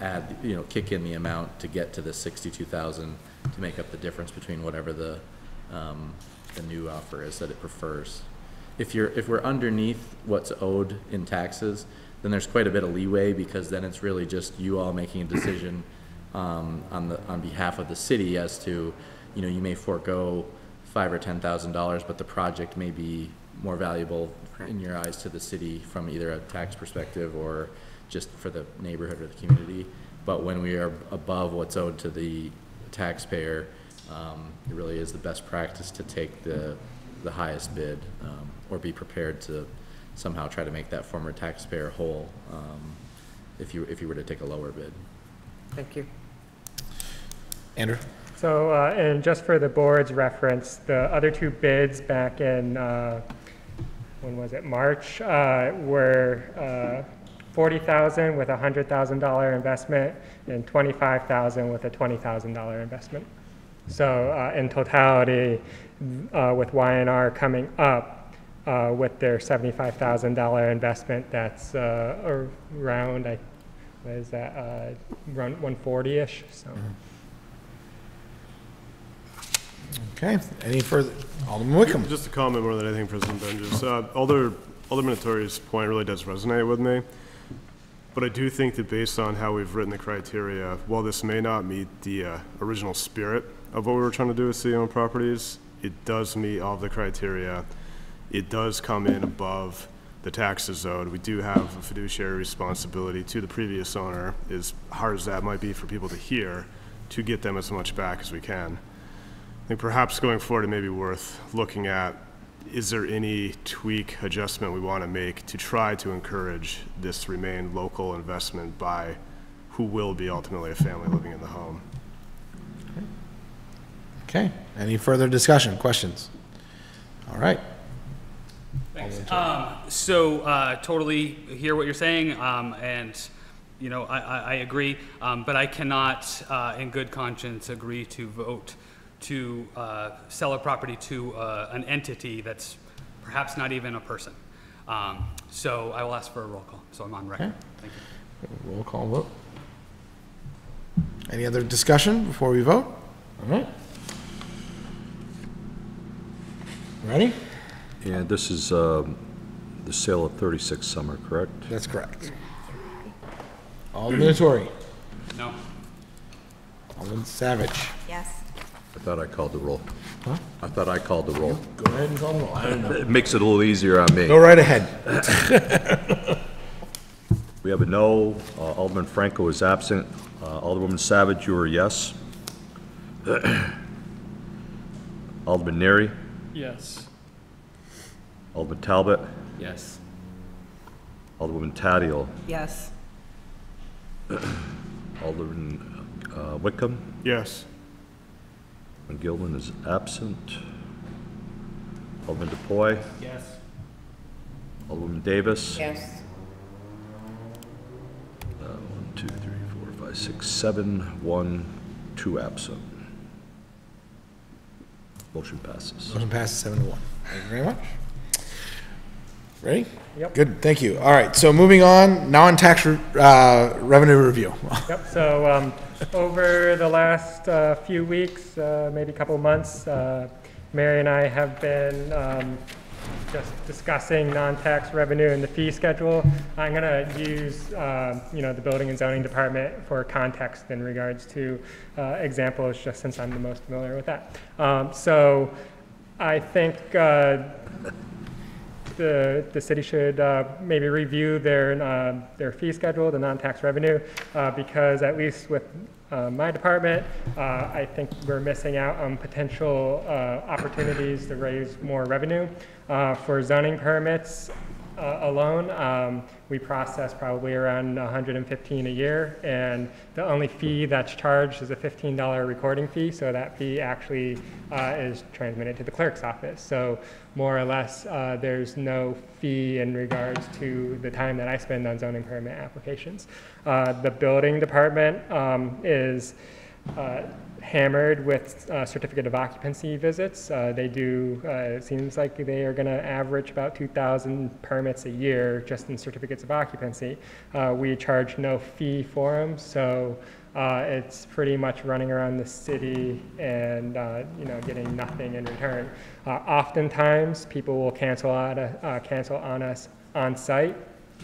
add, you know, kick in the amount to get to the sixty-two thousand to make up the difference between whatever the, um, the new offer is that it prefers. If you're, if we're underneath what's owed in taxes, then there's quite a bit of leeway, because then it's really just you all making a decision, um, on the, on behalf of the city as to, you know, you may forego five or ten thousand dollars, but the project may be more valuable in your eyes to the city from either a tax perspective or just for the neighborhood or the community. But when we are above what's owed to the taxpayer, um, it really is the best practice to take the, the highest bid, um, or be prepared to somehow try to make that former taxpayer whole, um, if you, if you were to take a lower bid. Thank you. Andrew. So, uh, and just for the board's reference, the other two bids back in, uh, when was it, March, uh, were uh, 40,000 with a $100,000 investment and 25,000 with a $20,000 investment. So uh, in totality, uh, with YNR coming up uh, with their $75,000 investment, that's uh, around, I, what is that, uh, around 140-ish, so. Okay, any further, Alderman Whitcomb. Just a comment more than anything, President Doenges. Uh, Alder, Alderman Ettori's point really does resonate with me. But I do think that based on how we've written the criteria, while this may not meet the uh, original spirit of what we were trying to do with city-owned properties, it does meet all of the criteria. It does come in above the taxes owed. We do have a fiduciary responsibility to the previous owner, as hard as that might be for people to hear, to get them as much back as we can. I think perhaps going forward, it may be worth looking at, is there any tweak, adjustment we want to make to try to encourage this remain local investment by who will be ultimately a family living in the home? Okay, any further discussion, questions? All right. Um, so, uh, totally hear what you're saying, um, and, you know, I, I, I agree, um, but I cannot, uh, in good conscience, agree to vote to, uh, sell a property to, uh, an entity that's perhaps not even a person. Um, so I will ask for a roll call, so I'm on record. Okay. Thank you. Roll call vote. Any other discussion before we vote? All right. Ready? And this is um, the sale of 36 Summer, correct? That's correct. Alderman Ettori. No. Alderman Savage. Yes. I thought I called the roll. Huh? I thought I called the roll. Go ahead and call the roll. I don't know. It makes it a little easier on me. Go right ahead. [LAUGHS] We have a no. Uh, Alderman Franco is absent. Uh, Alderwoman Savage, you are a yes. [CLEARS THROAT] Alderman Neary, Yes. Alderman Talbot, Yes. Alderwoman Taddeo, Yes. [CLEARS THROAT] Alderman uh, Whitcomb, Yes. and Gilman is absent. Alderman DePoy, Yes. Alderwoman Davis. Yes. Uh, One, two, three, four, five, six, seven, one, two absent. Motion passes. Motion passes seven to one. Thank you very much. Ready? Yep. Good, thank you. All right, so moving on, non-tax uh, revenue review. [LAUGHS] Yep, so um, over the last uh, few weeks, uh, maybe a couple months, uh, Mary and I have been um, just discussing non-tax revenue and the fee schedule. I'm going to use, um, you know, the Building and Zoning Department for context in regards to uh, examples, just since I'm the most familiar with that. Um, So I think uh, the, the city should uh, maybe review their, uh, their fee schedule, the non-tax revenue, uh, because at least with uh, my department, uh, I think we're missing out on potential opportunities to raise more revenue. For zoning permits uh, alone, um, we process probably around 115 a year, and the only fee that's charged is a $15 recording fee, so that fee actually uh, is transmitted to the clerk's office. So more or less, uh, there's no fee in regards to the time that I spend on zoning permit applications. Uh, The building department um, is uh, hammered with uh, certificate of occupancy visits. Uh, They do, uh, it seems like they are going to average about 2,000 permits a year just in certificates of occupancy. Uh, We charge no fee for them, so uh, it's pretty much running around the city and, uh, you know, getting nothing in return. Oftentimes, people will cancel on, uh, cancel on us on site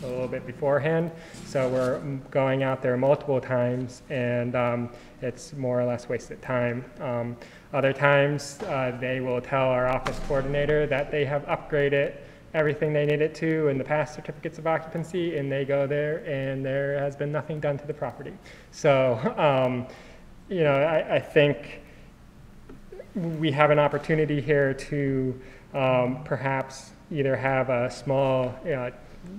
a little bit beforehand. So we're going out there multiple times, and um, it's more or less wasted time. Um, Other times, uh, they will tell our office coordinator that they have upgraded everything they needed to in the past certificates of occupancy, and they go there, and there has been nothing done to the property. So, [LAUGHS] um, you know, I, I think we have an opportunity here to um, perhaps either have a small uh,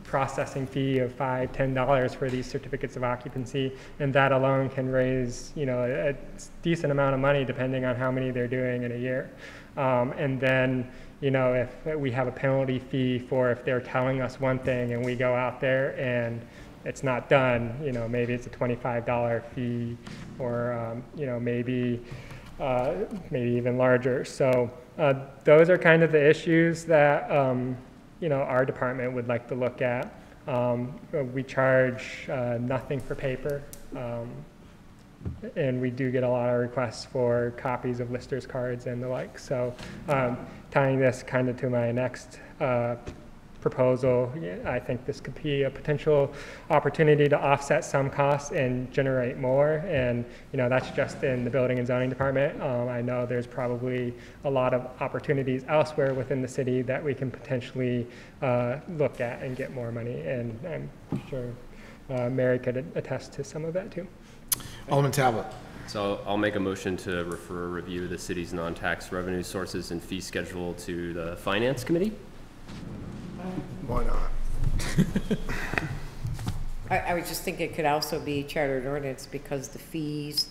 processing fee of five, ten dollars for these certificates of occupancy, and that alone can raise, you know, a decent amount of money depending on how many they're doing in a year. Um, and then, you know, if we have a penalty fee for if they're telling us one thing and we go out there and it's not done, you know, maybe it's a twenty-five dollar fee, or um, you know, maybe uh, maybe even larger. So uh, those are kind of the issues that um, you know our department would like to look at. Um, we charge uh, nothing for paper, um, and we do get a lot of requests for copies of listers cards and the like. So um, tying this kind of to my next uh, proposal, I think this could be a potential opportunity to offset some costs and generate more. And, you know, that's just in the building and zoning department. Um, I know there's probably a lot of opportunities elsewhere within the city that we can potentially uh, look at and get more money. And I'm sure uh, Mary could attest to some of that too. Alderman Talbot. So I'll make a motion to refer a review of the city's non-tax revenue sources and fee schedule to the finance committee. Why not? [LAUGHS] I, I was just thinking it could also be chartered ordinance because the fees,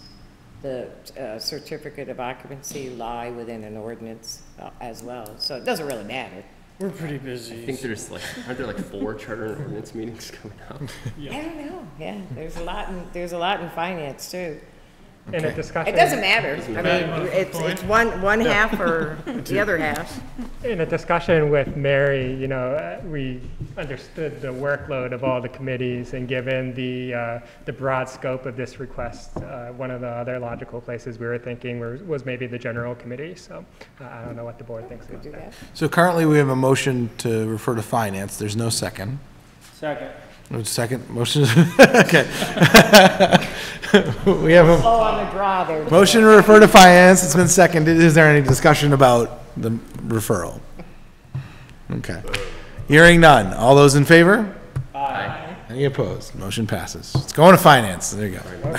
the uh, certificate of occupancy lie within an ordinance uh, as well. So it doesn't really matter. We're pretty busy. I think there's like, aren't there like four charter and ordinance meetings [LAUGHS] coming up? I don't know, yeah, there's a lot in, there's a lot in finance too. In a discussion. It doesn't matter. I mean, it's, it's one, one half or [LAUGHS] the other half. In a discussion with Mary, you know, uh, we understood the workload of all the committees, and given the, uh, the broad scope of this request, uh, one of the other logical places we were thinking were- was maybe the general committee, so uh, I don't know what the board thinks about Do that. that. So currently, we have a motion to refer to finance. There's no second. Second. No Second, motion, [LAUGHS] okay. [LAUGHS] [LAUGHS] We have a Oh, on the draw there. motion to refer to finance. It's been seconded. Is there any discussion about the referral? Okay. Hearing none. All those in favor? Aye. Any opposed? Motion passes. It's going to finance. There you go.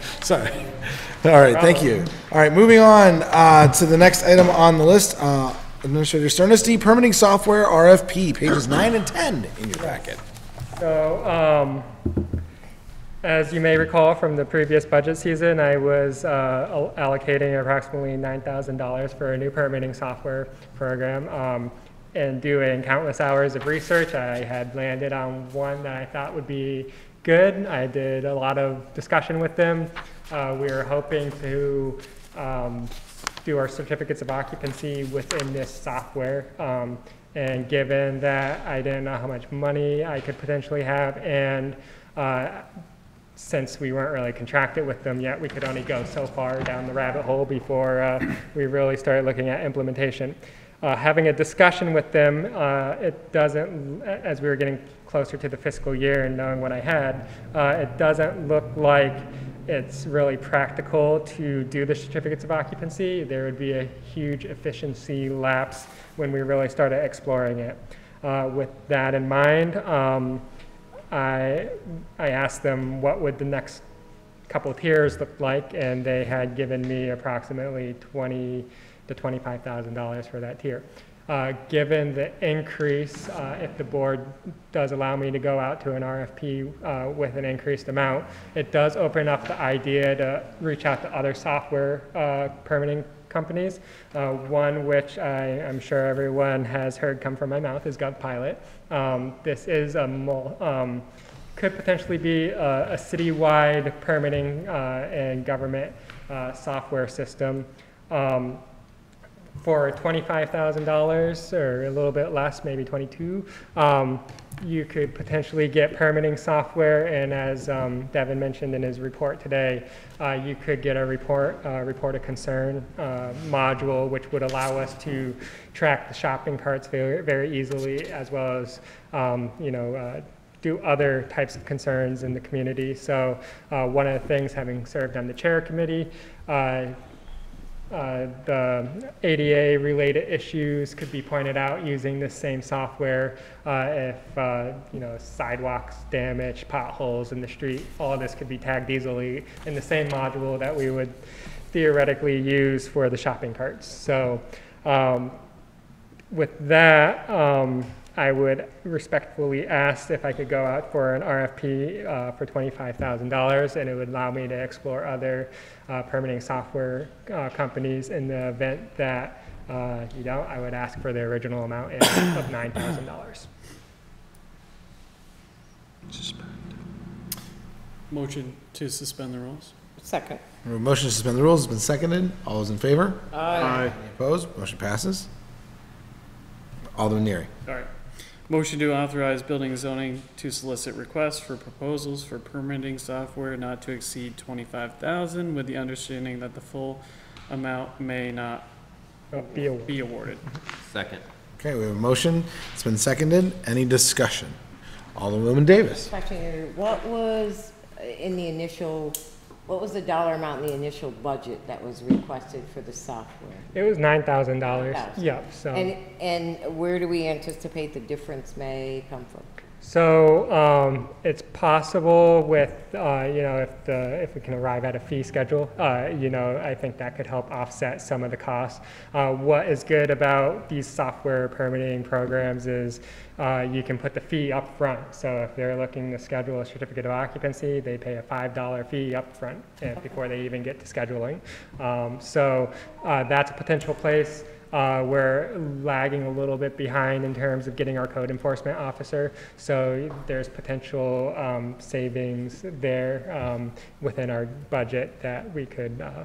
[LAUGHS] Sorry. All right, thank you. All right, moving on uh, to the next item on the list. uh, Administrator Strniste, permitting software RFP, pages nine and 10 in your packet. So, um, as you may recall from the previous budget season, I was uh, allocating approximately $9,000 for a new permitting software program. Um, And doing countless hours of research, I had landed on one that I thought would be good. I did a lot of discussion with them. Uh, We were hoping to um, do our certificates of occupancy within this software. Um, And given that I didn't know how much money I could potentially have, and uh, since we weren't really contracted with them yet, we could only go so far down the rabbit hole before uh, we really started looking at implementation. Uh, Having a discussion with them, uh, it doesn't, as we were getting closer to the fiscal year and knowing what I had, uh, it doesn't look like it's really practical to do the certificates of occupancy. There would be a huge efficiency lapse when we really started exploring it. Uh, With that in mind, um, I, I asked them what would the next couple tiers look like, and they had given me approximately twenty to twenty-five thousand dollars for that tier. Uh, given the increase, uh, if the board does allow me to go out to an RFP, uh, with an increased amount, it does open up the idea to reach out to other software, uh, permitting companies. Uh, one which I, am sure everyone has heard come from my mouth is GovPilot. Um, this is a um, could potentially be a, a citywide permitting uh, and government uh, software system. Um, for $25,000 or a little bit less, maybe 22, um, you could potentially get permitting software, and as um, Devin mentioned in his report today, uh, you could get a report, uh, report of concern uh, module, which would allow us to track the shopping carts very, very easily, as well as, um, you know, uh, do other types of concerns in the community. So uh, one of the things, having served on the chair committee, uh, the ADA-related issues could be pointed out using this same software. Uh, if, uh, you know, sidewalks damage, potholes in the street, all this could be tagged easily in the same module that we would theoretically use for the shopping carts. So um, with that, um, I would respectfully ask if I could go out for an RFP uh, for $25,000, and it would allow me to explore other uh, permitting software uh, companies in the event that uh, you don't, I would ask for the original amount in- of [COUGHS] $9,000. Motion to suspend the rules? Second. We have A motion to suspend the rules has been seconded. All those in favor? Aye. Any opposed? Motion passes. Alderman Neary. All right. Motion to authorize building and zoning to solicit requests for proposals for permitting software not to exceed twenty-five thousand with the understanding that the full amount may not Uh, Be awarded. be awarded. Second. Okay, we have a motion. It's been seconded. Any discussion? Alderwoman Davis. Question, what was in the initial, what was the dollar amount in the initial budget that was requested for the software? It was $9,000. $9,000. Yep, so. And, and where do we anticipate the difference may come from? So um, it's possible with, uh, you know, if the, if we can arrive at a fee schedule, uh, you know, I think that could help offset some of the costs. Uh, What is good about these software permitting programs is uh, you can put the fee up front. So if they're looking to schedule a certificate of occupancy, they pay a $5 fee up front uh, before they even get to scheduling. Um, So uh, that's a potential place. Uh, we're lagging a little bit behind in terms of getting our code enforcement officer, so there's potential um, savings there um, within our budget that we could uh,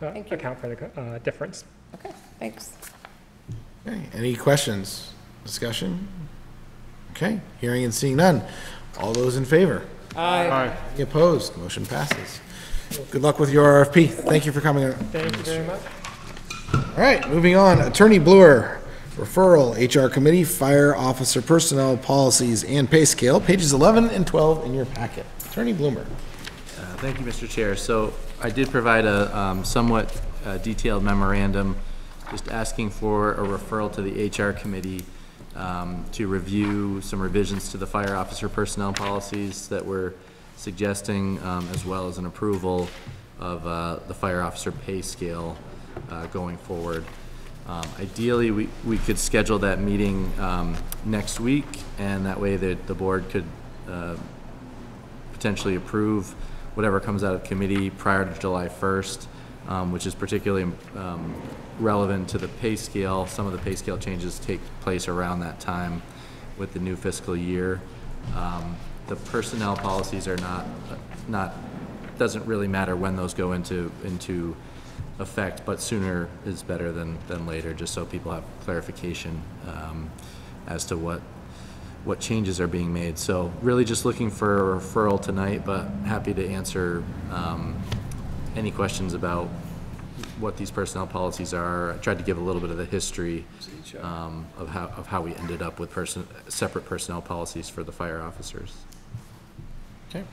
uh, account for the uh, difference. Okay, thanks. Okay, any questions? Discussion? Okay, hearing and seeing none. All those in favor? Aye. Any opposed? Motion passes. Good luck with your RFP. Thank you for coming. Thank you very much. All right, moving on. Attorney Bloomer, referral, HR Committee, Fire Officer Personnel Policies and Pay Scale, pages 11 and 12 in your packet. Attorney Bloomer. Uh, Thank you, Mr. Chair. So I did provide a um, somewhat uh, detailed memorandum, just asking for a referral to the HR committee um, to review some revisions to the fire officer personnel policies that we're suggesting, um, as well as an approval of uh, the fire officer pay scale uh, going forward. Um, Ideally, we, we could schedule that meeting um, next week, and that way the, the board could uh, potentially approve whatever comes out of committee prior to July 1st, um, which is particularly um, relevant to the pay scale. Some of the pay scale changes take place around that time with the new fiscal year. Um, The personnel policies are not, not, doesn't really matter when those go into, into effect, but sooner is better than, than later, just so people have clarification um, as to what, what changes are being made. So really just looking for a referral tonight, but happy to answer um, any questions about what these personnel policies are. I tried to give a little bit of the history um, of how, of how we ended up with person, separate personnel policies for the fire officers. Okay.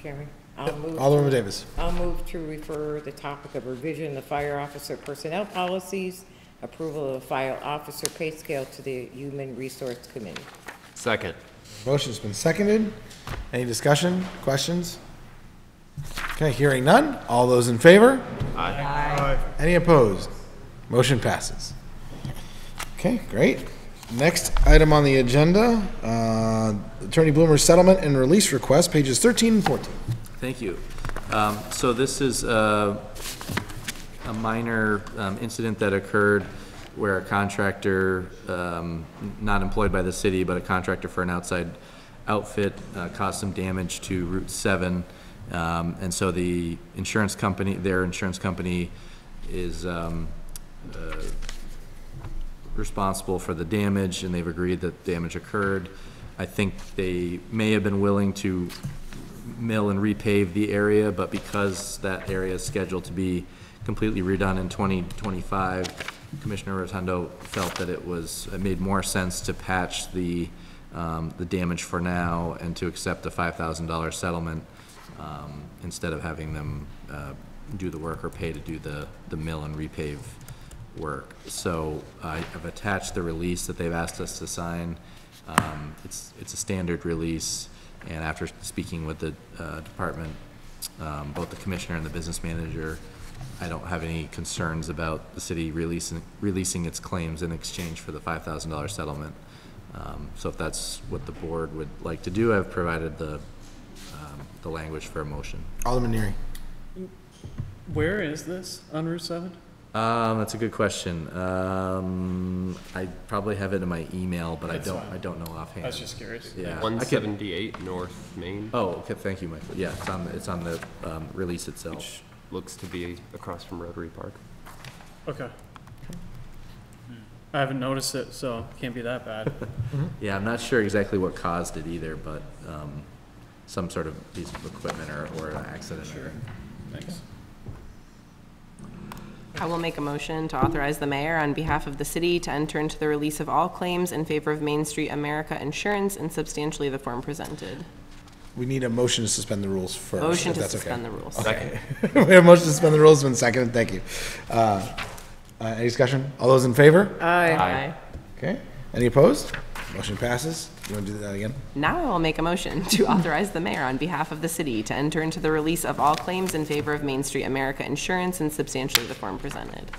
Chairman, I'll move. Alderwoman to- Davis. I'll move to refer the topic of revision of fire officer personnel policies, approval of fire officer pay scale to the Human Resource Committee. Second. Motion's been seconded. Any discussion, questions? Okay, hearing none. All those in favor? Aye. Any opposed? Motion passes. Okay, great. Next item on the agenda, uh, Attorney Bloomer's settlement and release request, pages 13 and 14. Thank you. Um, So this is uh, a minor um, incident that occurred where a contractor, um, not employed by the city, but a contractor for an outside outfit, uh, caused some damage to Route 7. Um, And so the insurance company, their insurance company is um, uh, responsible for the damage, and they've agreed that damage occurred. I think they may have been willing to mill and repave the area, but because that area is scheduled to be completely redone in 2025, Commissioner Rotundo felt that it was, it made more sense to patch the, um, the damage for now and to accept a $5,000 settlement um, instead of having them uh, do the work or pay to do the, the mill and repave work. So I have attached the release that they've asked us to sign. Um, It's, it's a standard release, and after speaking with the uh, department, um, both the commissioner and the business manager, I don't have any concerns about the city releasing, releasing its claims in exchange for the five thousand dollar settlement. Um, So if that's what the board would like to do, I've provided the, um, the language for a motion. Alderman Neary. Where is this on Route 7? Um, that's a good question. Um, I probably have it in my email, but I That's don't, fine. I don't know offhand. I was just curious. Yeah. I One could- seventy-eight North Main. Oh, okay, thank you, Michael. Yeah, it's on, the- it's on the, um, release itself. Which looks to be across from Rotary Park. Okay. I haven't noticed it, so it can't be that bad. [LAUGHS] Yeah, I'm not sure exactly what caused it either, but, um, some sort of piece of equipment or, or an accident or. Thanks. I will make a motion to authorize the mayor on behalf of the city to enter into the release of all claims in favor of Main Street America Insurance in substantially the form presented. We need a motion to suspend the rules first. Motion if to that's okay. suspend the rules. Okay. [LAUGHS] We have a motion to suspend the rules, been seconded, thank you. Uh, uh, Any discussion? All those in favor? Aye. Aye. Okay, any opposed? Motion passes. You want to do that again? Now I will make a motion [LAUGHS] to authorize the mayor on behalf of the city to enter into the release of all claims in favor of Main Street America Insurance in substantially the form presented.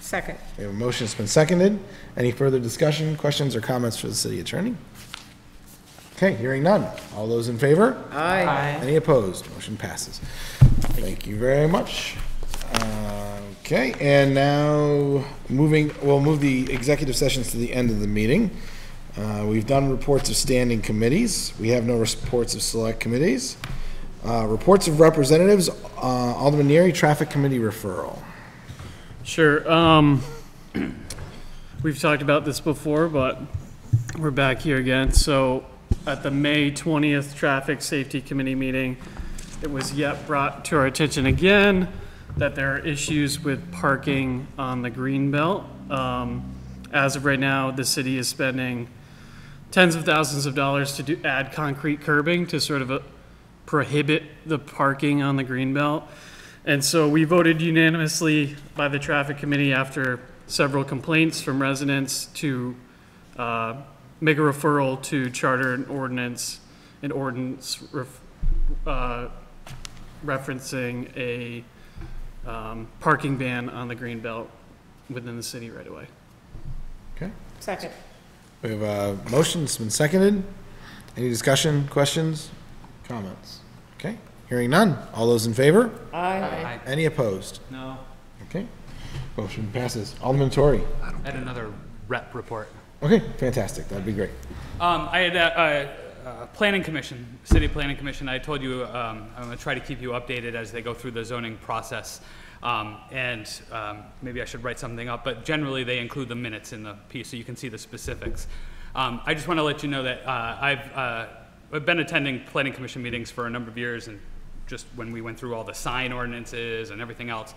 Second. We have a motion that's been seconded. Any further discussion, questions, or comments for the city attorney? Okay, hearing none. All those in favor? Aye. Any opposed? Motion passes. Thank you very much. Uh, Okay, and now, moving, we'll move the executive sessions to the end of the meeting. Uh, We've done reports of standing committees. We have no reports of select committees. Uh, Reports of representatives, uh, Alderman Neary, Traffic Committee referral. Sure, um, [CLEARS THROAT] we've talked about this before, but we're back here again. So at the May twentieth Traffic Safety Committee meeting, it was yet brought to our attention again that there are issues with parking on the green belt. Um, as of right now, the city is spending tens of thousands of dollars to do, add concrete curbing to sort of uh, prohibit the parking on the greenbelt. And so we voted unanimously by the traffic committee after several complaints from residents to uh, make a referral to charter and ordinance, an ordinance ref- uh, referencing a um, parking ban on the greenbelt within the city right away. Okay. Second. We have a motion, it's been seconded. Any discussion, questions, comments? Okay, hearing none. All those in favor? Aye. Any opposed? No. Okay, motion passes. Alderman Ettori. I had another rep report. Okay, fantastic, that'd be great. Um, I had a, a, a planning commission, city planning commission. I told you um, I'm going to try to keep you updated as they go through the zoning process. Um, and um, maybe I should write something up, but generally they include the minutes in the piece so you can see the specifics. Um, I just want to let you know that uh, I've, uh, I've been attending planning commission meetings for a number of years and just when we went through all the sign ordinances and everything else.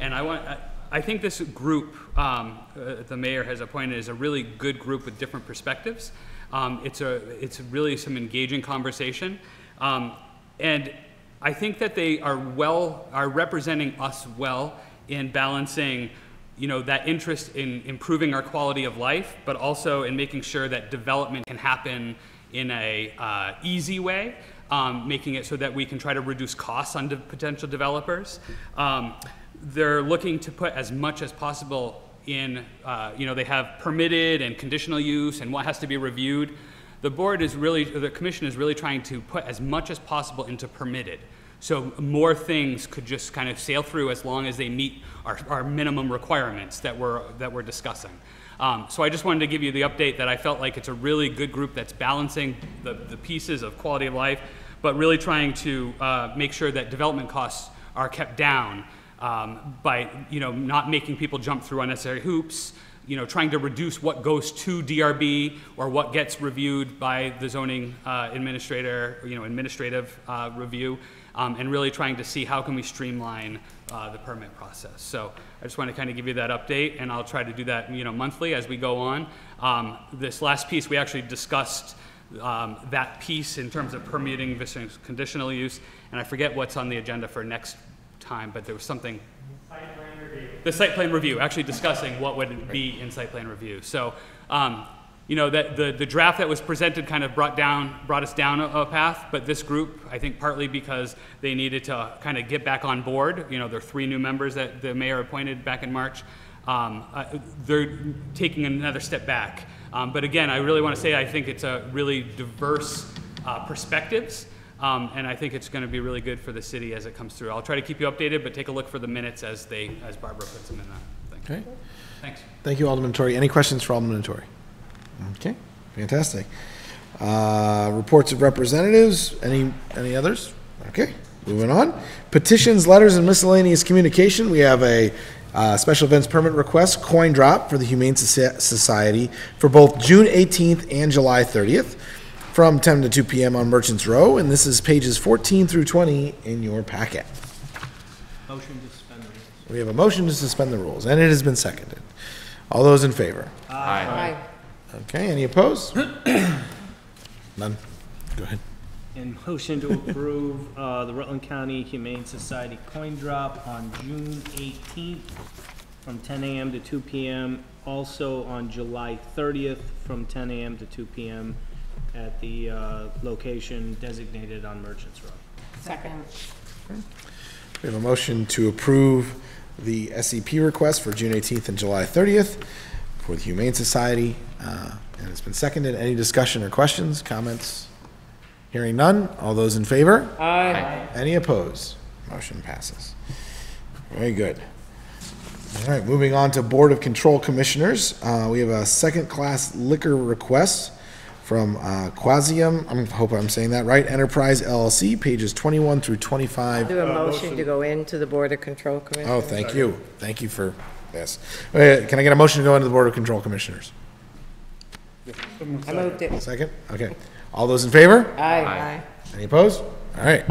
And I want, I, think this group um, uh, the mayor has appointed is a really good group with different perspectives. Um, it's a, it's really some engaging conversation. Um, and I think that they are well, are representing us well in balancing, you know, that interest in improving our quality of life, but also in making sure that development can happen in a uh, easy way, um, making it so that we can try to reduce costs on de- potential developers. Um, they're looking to put as much as possible in, uh, you know, they have permitted and conditional use and what has to be reviewed. The board is really, the commission is really trying to put as much as possible into permitted. So more things could just kind of sail through as long as they meet our, our minimum requirements that we're, that we're discussing. Um, so I just wanted to give you the update that I felt like it's a really good group that's balancing the, the pieces of quality of life, but really trying to uh, make sure that development costs are kept down um, by you know not making people jump through unnecessary hoops, you know trying to reduce what goes to DRB or what gets reviewed by the zoning uh, administrator, you know administrative uh, review, um, and really trying to see how can we streamline uh, the permit process. So I just want to kind of give you that update, and I'll try to do that you know monthly as we go on. Um, this last piece we actually discussed. Um, that piece in terms of permitting conditional use, and I forget what's on the agenda for next time, but there was something. The site plan review, actually discussing what would be in site plan review. So, um, you know, that the, the draft that was presented kind of brought down, brought us down a, a path, but this group, I think partly because they needed to kind of get back on board, you know, there are three new members that the mayor appointed back in March. Um, uh, they're taking another step back. Um, but again, I really want to say I think it's a really diverse uh, perspectives. Um, and I think it's going to be really good for the city as it comes through. I'll try to keep you updated, but take a look for the minutes as they, as Barbara puts them in that thing. Okay. Thanks. Thank you, Alderman Ettori. Any questions for Alderman Ettori? Okay, fantastic. Uh, Reports of representatives, any, any others? Okay, moving on. Petitions, letters, and miscellaneous communication. We have a uh, special events permit request, coin drop for the Humane Society for both June 18th and July 30th from 10 to 2 p.m. on Merchants Row, and this is pages 14 through 20 in your packet. Motion to suspend the rules. We have a motion to suspend the rules, and it has been seconded. All those in favor? Aye. Okay, any opposed? [CLEARS THROAT] None. Go ahead. And motion to approve, uh, the Rutland County Humane Society coin drop on June eighteenth from ten AM to two PM. Also on July thirtieth from ten AM to two PM at the, uh, location designated on Merchants Road. Second. We have a motion to approve the SCP request for June 18th and July 30th for the Humane Society, uh, and it's been seconded. Any discussion or questions, comments? Hearing none. All those in favor? Aye. Any opposed? Motion passes. Very good. All right, moving on to Board of Control Commissioners. Uh, We have a second-class liquor request from uh, Qasium, I hope I'm saying that right, Enterprise LLC, pages 21 through 25. Do a motion to go into the Board of Control Commission. Oh, thank you. Thank you for this. Uh, Can I get a motion to go into the Board of Control Commissioners? I moved it. Second? Okay. All those in favor? Aye. Any opposed? All right.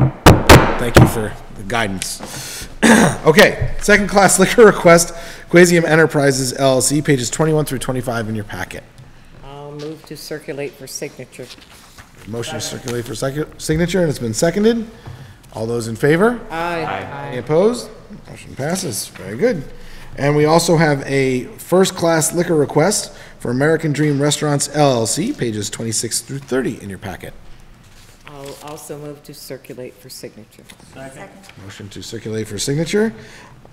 Thank you for the guidance. [CLEARS THROAT] Okay, second-class [LAUGHS] liquor request, Qasium Enterprises LLC, pages 21 through 25 in your packet. I'll move to circulate for signature. Motion to circulate for secu- signature, and it's been seconded. All those in favor? Aye. Any opposed? Motion passes. Very good. And we also have a first-class liquor request for American Dream Restaurants LLC, pages 26 through 30 in your packet. I'll also move to circulate for signature. Motion to circulate for signature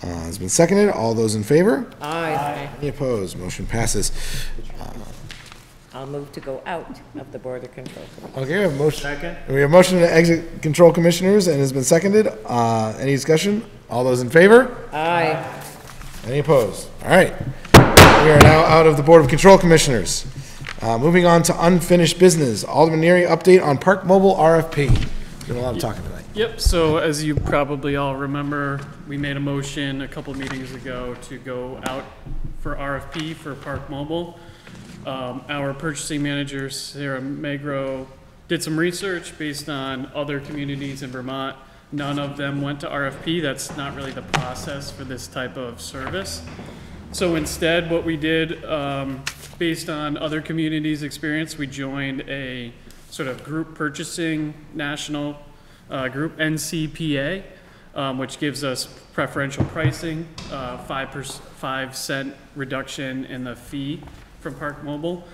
uh, has been seconded. All those in favor? Aye. Any opposed? Motion passes. I'll move to go out of the Border Control Committee. Okay, we have a motion. We have a motion to exit control commissioners and has been seconded. Uh, Any discussion? All those in favor? Aye. Any opposed? All right. We are now out of the Board of Control Commissioners. Uh, Moving on to unfinished business. Alderman Neary, update on Park Mobile RFP. Doing a lot of talking tonight. Yep, so as you probably all remember, we made a motion a couple meetings ago to go out for RFP for Park Mobile. Um, Our purchasing manager, Sarah Magro, did some research based on other communities in Vermont. None of them went to RFP. That's not really the process for this type of service. So instead, what we did, um, based on other communities' experience, we joined a sort of group purchasing national uh, group, NCPA, um, which gives us preferential pricing, uh, five five cent reduction in the fee from Park Mobile.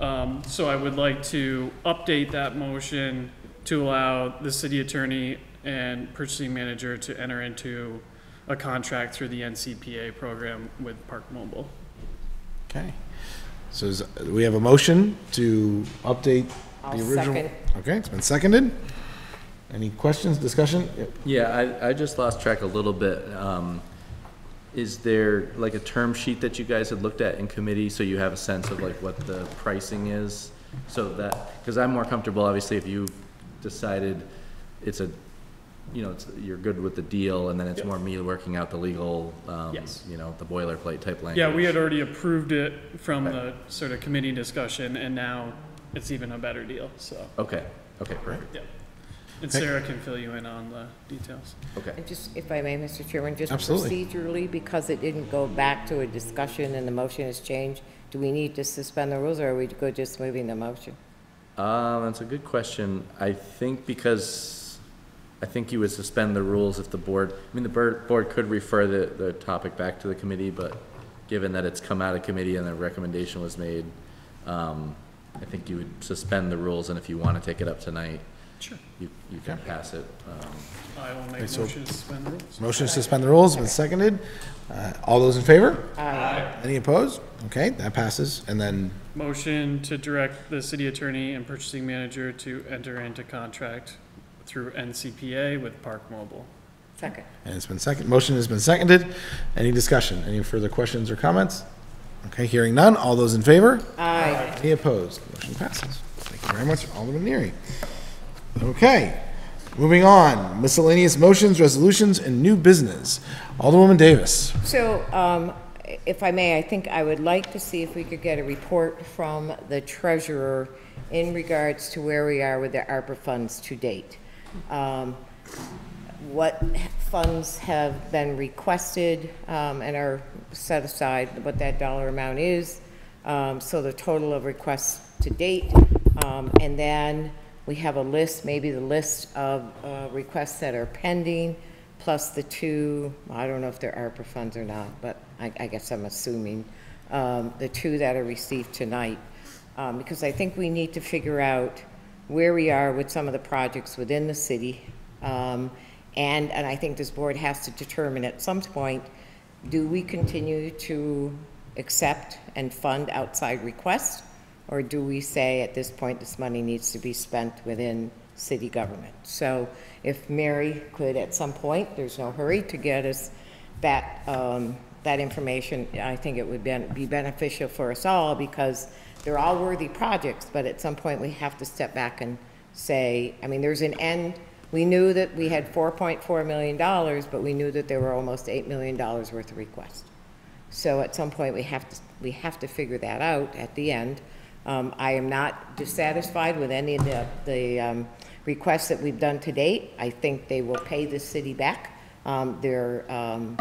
Um, so I would like to update that motion to allow the city attorney and purchasing manager to enter into a contract through the NCPA program with Park Mobile. Okay. So is- we have a motion to update I'll the original. second. Okay, it's been seconded. Any questions, discussion? Yep. Yeah, I, I just lost track a little bit. Um, Is there like a term sheet that you guys had looked at in committee, so you have a sense of like what the pricing is? So that, because I'm more comfortable, obviously, if you decided it's a, you know, it's, you're good with the deal, and then it's more me working out the legal, um, Yes. you know, the boilerplate type language. Yeah, we had already approved it from the sort of committee discussion, and now it's even a better deal, so, Okay, okay, perfect, yeah. And Sarah can fill you in on the details. okay. And just, if I may, Mr. Chairman, just Absolutely. procedurally, because it didn't go back to a discussion and the motion has changed, do we need to suspend the rules, or are we good just moving the motion? Uh, that's a good question. I think because, I think you would suspend the rules if the board, I mean, the board, board could refer the, the topic back to the committee, but given that it's come out of committee and the recommendation was made, um, I think you would suspend the rules, and if you want to take it up tonight, Sure. you, you can pass it. Um, I will make Okay, so- motion to suspend the rules. Motion to suspend the rules has been seconded. Uh, All those in favor? Aye. Any opposed? Okay, that passes. And then, Motion to direct the city attorney and purchasing manager to enter into contract through NCPA with Park Mobile. Second. and it's been second, motion has been seconded. Any discussion? Any further questions or comments? Okay, hearing none. All those in favor? Aye. Any opposed? Motion passes. Thank you very much, Alderman Neary. Okay, moving on. Miscellaneous motions, resolutions, and new business. Alderwoman Davis. So, um, if I may, I think I would like to see if we could get a report from the treasurer in regards to where we are with the ARPA funds to date. Um, What funds have been requested um, and are set aside, what that dollar amount is, um, so the total of requests to date. Um, And then we have a list, maybe the list of uh, requests that are pending, plus the two, I don't know if they're ARPA funds or not, but I, I guess I'm assuming, um, the two that are received tonight. Um, because I think we need to figure out where we are with some of the projects within the city. Um, and, and I think this board has to determine at some point, do we continue to accept and fund outside requests? Or do we say at this point, this money needs to be spent within city government? So if Mary could at some point, there's no hurry to get us that, um, that information, I think it would be beneficial for us all because they're all worthy projects, but at some point we have to step back and say, I mean, there's an end. We knew that we had four point four million dollars, but we knew that there were almost eight million dollars worth of requests. So at some point, we have to, we have to figure that out at the end. Um, I am not dissatisfied with any of the, the, um, requests that we've done to date. I think they will pay the city back. Um, um,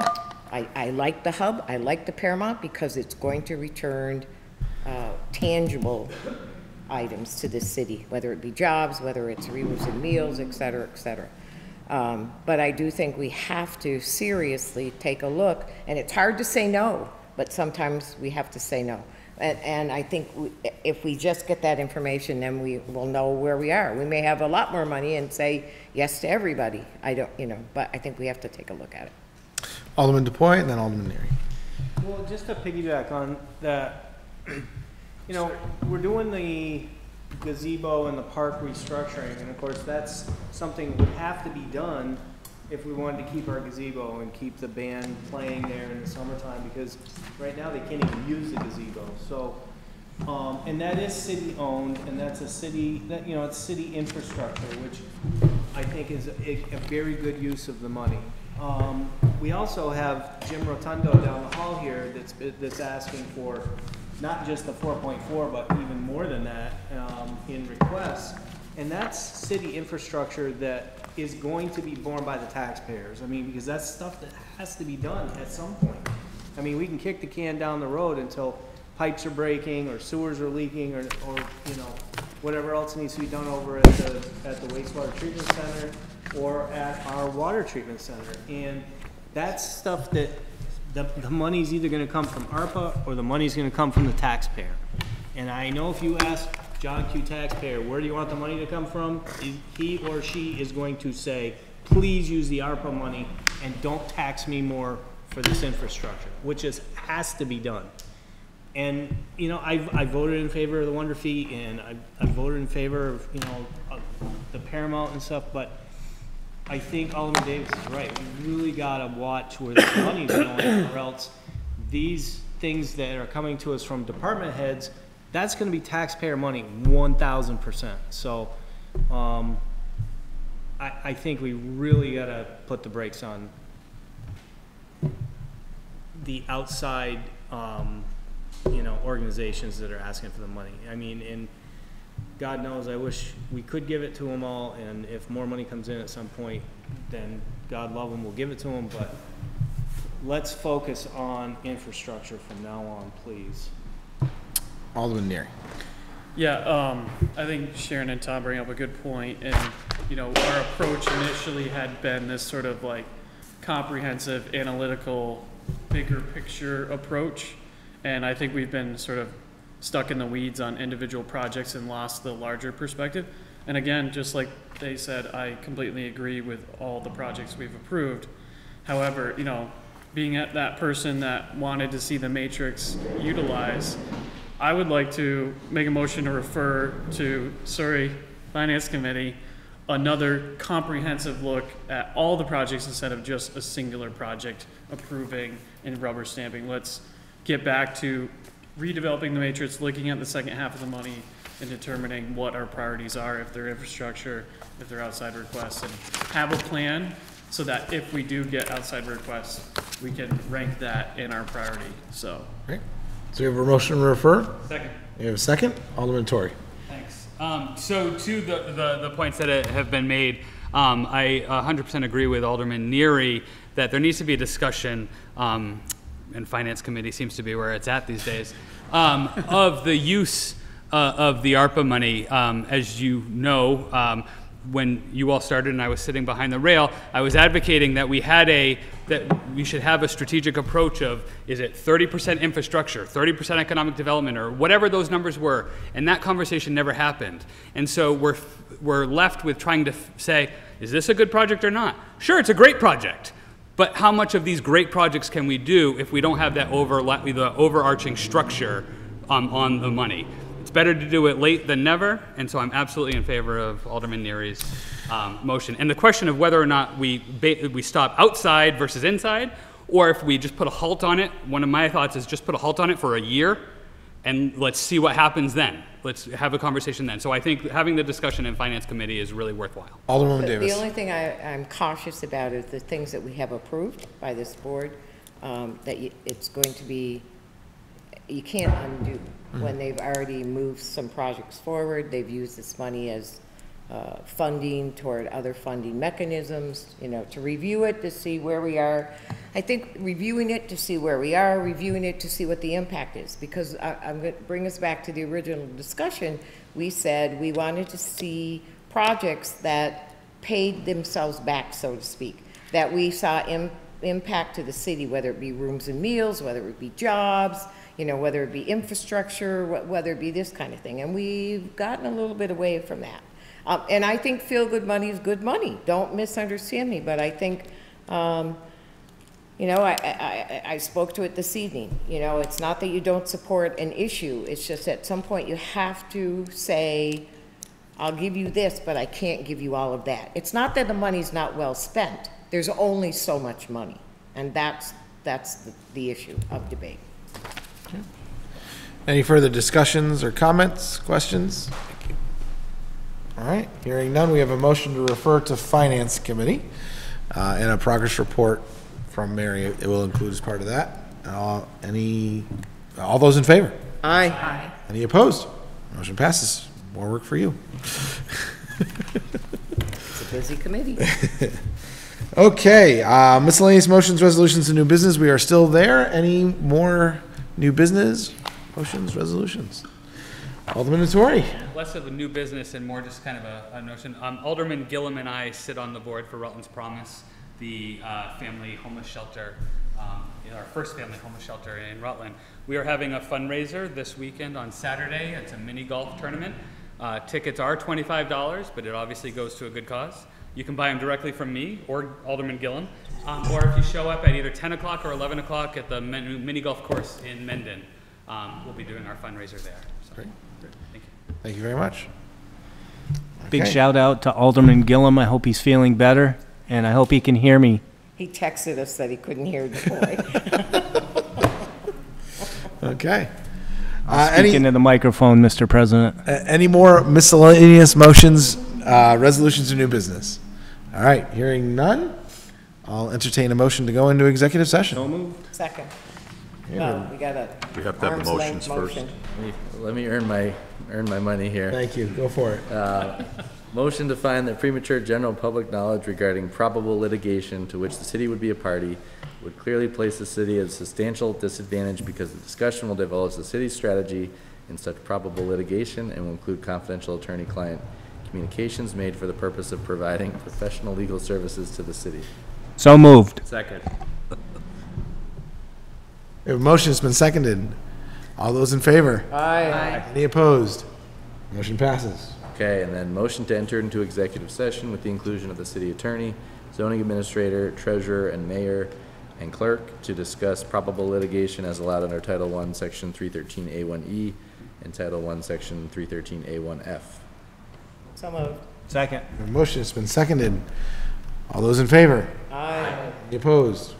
I, I like the hub, I like the Paramount because it's going to return, uh, tangible items to the city, whether it be jobs, whether it's Reavers and Meals, et cetera, et cetera. Um, But I do think we have to seriously take a look, and it's hard to say no, but sometimes we have to say no. And, and I think we- if we just get that information, then we will know where we are. We may have a lot more money and say yes to everybody. I don't, you know, but I think we have to take a look at it. Alderman DePoy and then Alderman Neary. Well, just to piggyback on that, you know, we're doing the gazebo and the park restructuring, and of course, that's something that would have to be done if we wanted to keep our gazebo and keep the band playing there in the summertime, because right now they can't even use the gazebo, so, um, and that is city-owned, and that's a city, that, you know, it's city infrastructure, which I think is a, a very good use of the money. Um, we also have Jim Rotundo down the hall here that's, that's asking for not just the four point four, but even more than that, um, in requests. And that's city infrastructure that is going to be borne by the taxpayers. I mean, because that's stuff that has to be done at some point. I mean, we can kick the can down the road until pipes are breaking or sewers are leaking or, or, you know, whatever else needs to be done over at the, at the wastewater treatment center or at our water treatment center. And that's stuff that the, the money's either gonna come from ARPA or the money's gonna come from the taxpayer. And I know if you ask John Q. taxpayer, where do you want the money to come from? He- or she is going to say, please use the ARPA money and don't tax me more for this infrastructure, which is, has to be done. And, you know, I, I voted in favor of the Wonderfeet and I, I voted in favor of, you know, of the Paramount and stuff, but I think Alderman Davis is right. We really gotta watch where the money's going or else these things that are coming to us from department heads, that's gonna be taxpayer money, one thousand percent. So, um, I, I think we really gotta put the brakes on the outside, um, you know, organizations that are asking for the money. I mean, and God knows, I wish we could give it to them all, and if more money comes in at some point, then God love them, we'll give it to them, but let's focus on infrastructure from now on, please. Alderman Neary. Yeah, um, I think Sharon and Tom bring up a good point, and, you know, our approach initially had been this sort of like comprehensive, analytical, bigger picture approach, and I think we've been sort of stuck in the weeds on individual projects and lost the larger perspective. And again, just like they said, I completely agree with all the projects we've approved. However, you know, being at that person that wanted to see the matrix utilized, I would like to make a motion to refer to Surrey Finance Committee another comprehensive look at all the projects instead of just a singular project approving and rubber stamping. Let's get back to redeveloping the matrix, looking at the second half of the money and determining what our priorities are, if they're infrastructure, if they're outside requests, and have a plan so that if we do get outside requests, we can rank that in our priority, so. Great. So we have a motion to refer. Second. We have a second. Alderman Ettori. Thanks. Um, so to the, the, the points that have been made, um, I 100% agree with Alderman Neary that there needs to be a discussion, um, and Finance Committee seems to be where it's at these days, um, of the use uh, of the ARPA money. Um, as you know, um, when you all started and I was sitting behind the rail, I was advocating that we had a that we should have a strategic approach of is it 30% infrastructure, 30% economic development, or whatever those numbers were, and that conversation never happened. And so we're we're left with trying to say, is this a good project or not? Sure, it's a great project. But how much of these great projects can we do if we don't have that overla- the overarching structure um, on the money? It's better to do it late than never, and so I'm absolutely in favor of Alderman Neary's um, motion. And the question of whether or not we ba- we stop outside versus inside, or if we just put a halt on it, one of my thoughts is just put a halt on it for a year, and let's see what happens then. Let's have a conversation then. So I think having the discussion in Finance Committee is really worthwhile. Alderwoman The- Davis. The only thing I, I'm cautious about is the things that we have approved by this board, um, that you, it's going to be, you can't undo. When they've already moved some projects forward, they've used this money as uh, funding, toward other funding mechanisms, you know, to review it, to see where we are. I think reviewing it to see where we are, reviewing it to see what the impact is, because I, I'm going to bring us back to the original discussion. We said we wanted to see projects that paid themselves back, so to speak, that we saw im- impact to the city, whether it be rooms and meals, whether it be jobs, you know, whether it be infrastructure, whether it be this kind of thing. And we've gotten a little bit away from that. Um, and I think feel-good money is good money. Don't misunderstand me, but I think, um, you know, I, I, I- I spoke to it this evening. You know, it's not that you don't support an issue. It's just at some point you have to say, I'll give you this, but I can't give you all of that. It's not that the money's not well spent. There's only so much money. And that's, that's the, the issue of debate. Any further discussions or comments, questions? All right, hearing none, we have a motion to refer to Finance Committee, uh, and a progress report from Mary, it will include as part of that. Uh, Any, all those in favor? Aye. Any opposed? Motion passes. More work for you. It's a busy committee. [LAUGHS] Okay, uh, miscellaneous motions, resolutions, and new business, we are still there. Any more new business, motions, resolutions? Alderman Ettori. Less of a new business and more just kind of a, a notion. Um, Alderman Gillum and I sit on the board for Rutland's Promise, the uh, family homeless shelter, um, our first family homeless shelter in Rutland. We are having a fundraiser this weekend on Saturday. It's a mini golf tournament. Uh, tickets are twenty-five dollars, but it obviously goes to a good cause. You can buy them directly from me or Alderman Gillum, um, or if you show up at either ten o'clock or eleven o'clock at the mini, mini golf course in Mendon, um, we'll be doing our fundraiser there. So, Great. Thank you. Thank you very much. Big Okay. shout out to Alderman Gillum. I hope he's feeling better, and I hope he can hear me. He texted us that he couldn't hear the boy. [LAUGHS] Okay. Uh, any, Speaking to the microphone, Mr. President. a- any more miscellaneous motions, uh, resolutions, or new business? All right, hearing none, I'll entertain a motion to go into executive session. Second. No, we got a We have to have arm's the length motions first. motion. Let me- Let me earn my, earn my money here. Thank you, go for it. Uh, motion to find that premature general public knowledge regarding probable litigation to which the city would be a party would clearly place the city at a substantial disadvantage because the discussion will divulge the city's strategy in such probable litigation and will include confidential attorney-client communications made for the purpose of providing professional legal services to the city. So moved. Second. We have A motion has been seconded. All those in favor? Aye. Any opposed? Motion passes. Okay, and then motion to enter into executive session with the inclusion of the city attorney, zoning administrator, treasurer, and mayor, and clerk to discuss probable litigation as allowed under Title I, Section three thirteen A one E, and Title I, Section three thirteen A one F. So moved. Second. A motion has been seconded. All those in favor? Aye. Any opposed?